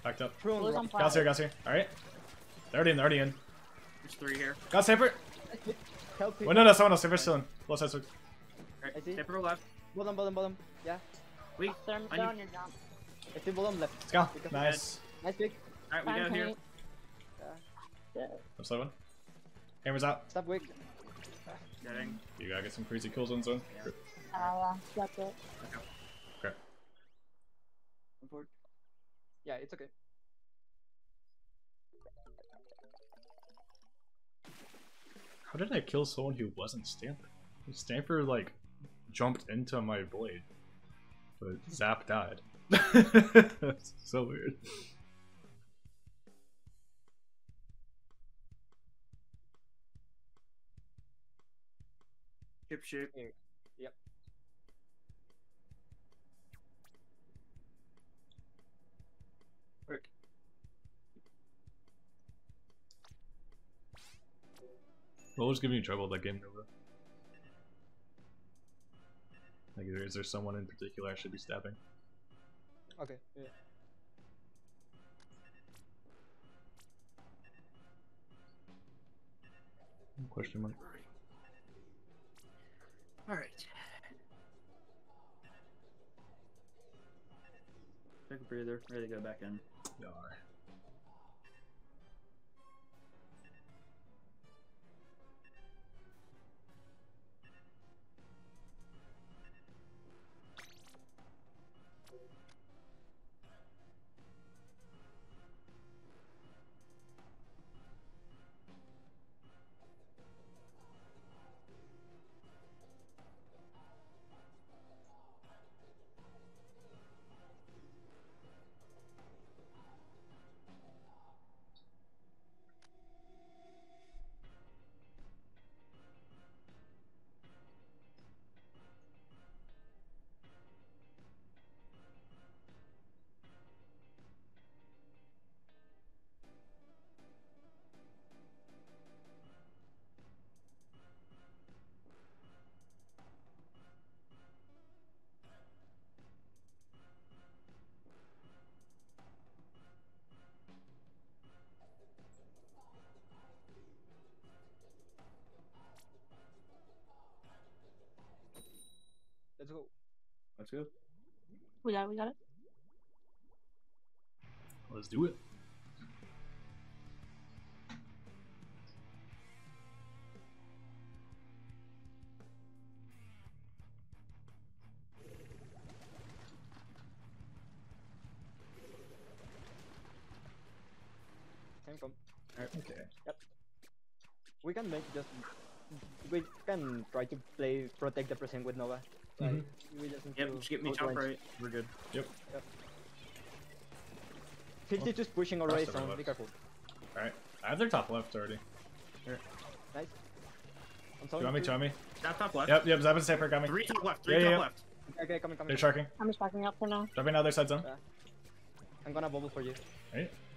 Backed up. True on Cooler's rock. on Gal's here, fire. Here. Alright. They're already in, they're already in. There's three here. Gal's hamper. Help me. Wait, no, no, someone else. Stamper's still in. Left side switch. I see. Alright, Stamper left. Bottom, bottom, bottom. Yeah. Weak. They're, I they're need- your jump. I see bottom left. Let's go. Because- Nice. Nice pick. Alright, we Fine got here. paint. Left side one. Hammer's out. Stop wick. Getting. You gotta get some crazy kills in zone. Yeah. Uh, that's it. Report. Yeah, it's okay. How did I kill someone who wasn't Stamper? Stamper, like, jumped into my blade. But Zap died. That's so weird. Chip shape. What was giving you trouble that game, Nova? Like, is there someone in particular I should be stabbing? Okay. Yeah. Question mark. Alright. Take a breather. Ready to go back in. Yar. Let's Let's go. We got it, we got it. Let's do it. Same come. Okay. We can make just. We can try to play protect the present with Nova. Like, we just need Yep, to just get me top right. We're good. 52 is pushing already, so be careful. Alright. I have their top left already. Nice. I'm Do you want me? Do you want me? Stop top left. Yep, yep, Zap and Stamper got me. Three top left. Three Yeah, top yeah. left. Okay, okay, coming, coming. They're sharking. I'm just backing up for now. Dropping out their side zone. I'm gonna bubble for you.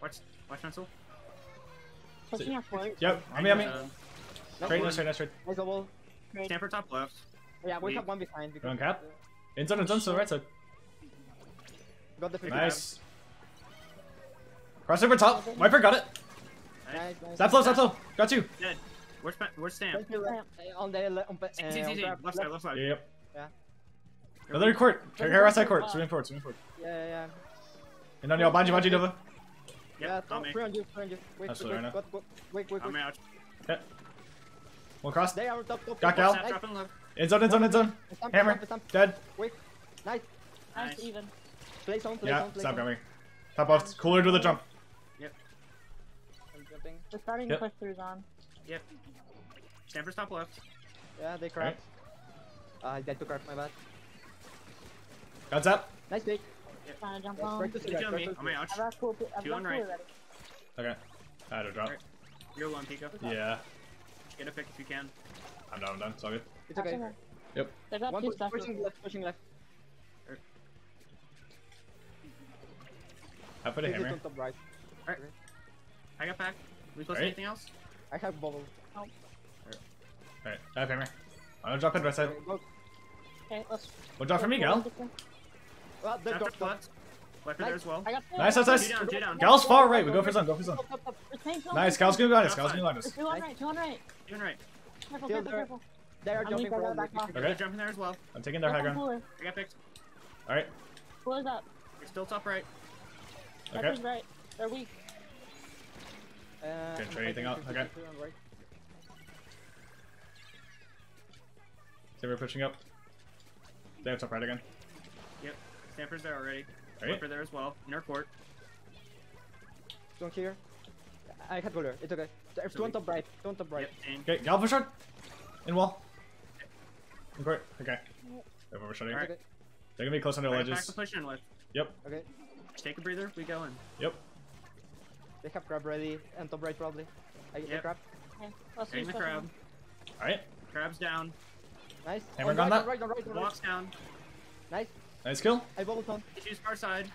Watch. Watch pencil. Pushing your forward. Yep, on me, on me. Uh, Nice, Trade, one. nice trade, nice trade. nice double. Stamper top left. Yeah, we have one behind. Because, Going cap? In zone, in zone, so right side. Got the 50. Nice. Crossover top. Wiper got it. Nice, nice. Zap low, zap low. Got you. Dead. Where's Where's Stamp? Thank you, uh, on the le- on, uh, see, on see, see. grab, Left side. Left side. Yeah, yep. Yeah. Another court. Take care, right side court. Swim forward, swim forward. Yeah, yeah, yeah. And on y'all, Banji, Banji, Nova. yeah, Yep. On me. three on you, three on you. Wait, That's wait, wait, know. got- got- wait, wait, I'm wait. out. One cross. They are top, top. Got top. Gal. Snap Nice. dropping. In zone, in zone, in zone. Stamp, Hammer. stamp, stamp. Dead. Wait. Nice. Nice, Nice. even. Play zone, play Yeah, zone, play stop zone. coming. Top left. Cooler with a jump. I'm jumping. We're starting Yep. to push throughs on. Stamper's top left. Yeah, they cracked. Uh, I died to crack, my bad. Got Zap. Nice pick. Trying to jump Yes, on. right to Good Sugar, me. to On my Sugar. ouch. I've got cool. I've Two on right. Okay. I had to drop. Alright. You're one, Pika. Yeah. Get a pick if you can. I'm done, I'm done. It's all good. It's okay. Yep. They've got One push, specials. pushing left, pushing left. I put a hammer. on top right. I got back. We close to anything else? I have bubble. Alright, I have hammer. I'm gonna drop in right side. Okay, let's. One drop for me, Gal. They Snap left. Left there as well. I got. Nice, nice, nice. down, two down. Gal's far right. We go for zone, go for zone. Top, top, top. It's same Nice, same gonna be behind us. Gal's gonna be behind us. Two on right, two on right. Two on right. Careful, Still careful, there. careful. They are I'm jumping for back off. They're jumping there as well. I'm taking their high ground. I got picked. Alright, Cooler's up. You're still top right. okay. Wiper's right. They're weak. Uh, Can't I'm try anything fighting out, okay. 50-50 right. So we're pushing up. They have top right again. Yep. Stamper's there already. Right? Stamper there as well. Inner court. Don't here. I had cooler. It's okay. There's So two on top right. Two on top right. Yep. Okay, Gal push shot. In wall. In court. Okay. They're overshotting. Alright. Okay. They're gonna be close under their Right back ledges. to push in with. Yep. Okay. Just take a breather. We go in. Yep. They have crab ready. On top right probably. I get the Yep. crab. Okay. Let's Getting use the crab. Alright. Crab's down. Nice. Hammer on gun right, that? on right, on right, on right. Walks down. Nice. Nice kill. I bubble on. Issues far side.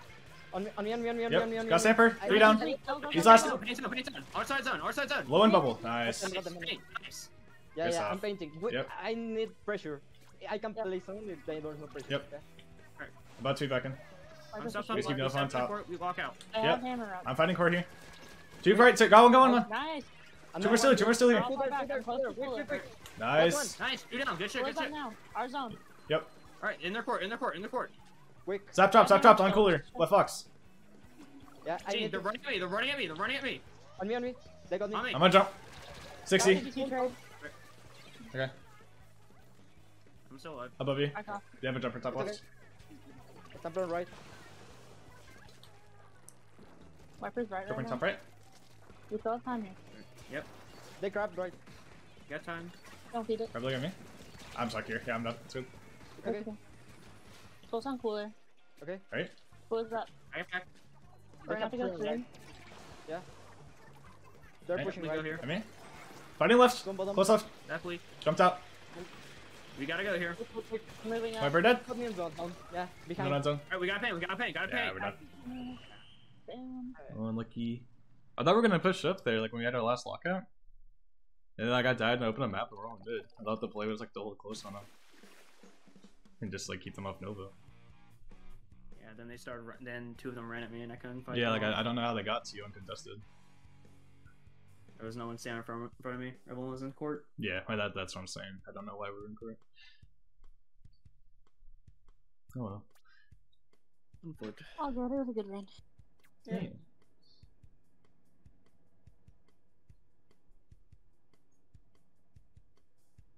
On me, on me, on me, on me, on me, Yep. on me, on me. Got Stamper. Three down. I- Go, go, He's last. go. Paint zone, paint zone. Our side zone. Our side zone. Low and bubble. Nice. Nice. Nice. Paint. Nice. Yeah, Good yeah, stuff. I'm painting. Wait, Yep. I need pressure. I can Yep. play zone if they don't have pressure. Yep. okay? About to be back in. I'm Wiper's stuck pushing on keep left. on top. forward, We walk out. I Yep. have hammer up. I'm fighting court here. Two right. Two. Go one. Go one. one. Nice. Two not more still. one, Two more still here. I'll Two fall there, back. two there, I'm close two there. to Wait, cooler. wait, wait. Nice. Nice. Two down. Good shit. Good shit. now. Our zone. Yep. All right. In their court. In their court. In their court. Quick. Zap drop. Zap drop. On cooler. Left box. Yeah, I Gene, need they're to... running at me. They're running at me. They're running at me. On me, on me. They got me. On me. I'm gonna jump. 60. RTBC. Okay. I'm still alive. Above you. Back You have a jumper top It's left. Stamper on right. Wiper's right Jumper right top right. You still have time here. Yep. They grabbed right. Got time. Don't feed it. Probably look at me. I'm stuck here. Yeah, I'm done. It's good. Okay. Okay. Close on cooler. Okay. Right? Cooler's up. I get back. We're gonna have to go two on right. They're Right, pushing We right. go here. At me. Fighting left. Close left. Definitely. Jumped out. We gotta go here. Moving up. Wiper dead. Put me in zone. Down. Yeah, No behind. non zone. All right. We gotta paint. We gotta paint. Gotta Yeah, paint. we're done. Damn. Oh, unlucky. I thought we were gonna push up there, like when we had our last lockout. And then like, I got died and opened a map, but we're all in mid. I thought the play was like to hold close on them. And just like keep them off Nova. Yeah. Then they started. run- Then two of them ran at me, and I couldn't fight. yeah, them like all. I, I don't know how they got to you uncontested. There was no one standing in front in front of me. Everyone was in court. Yeah, well, that that's what I'm saying. I don't know why we were in court. Oh well. Unfortunate. Oh god, it was a good run. Yeah.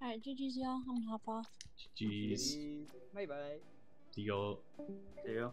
Alright, GG's y'all. I'm gonna hop off. Jeez. Bye bye. Deal. Go.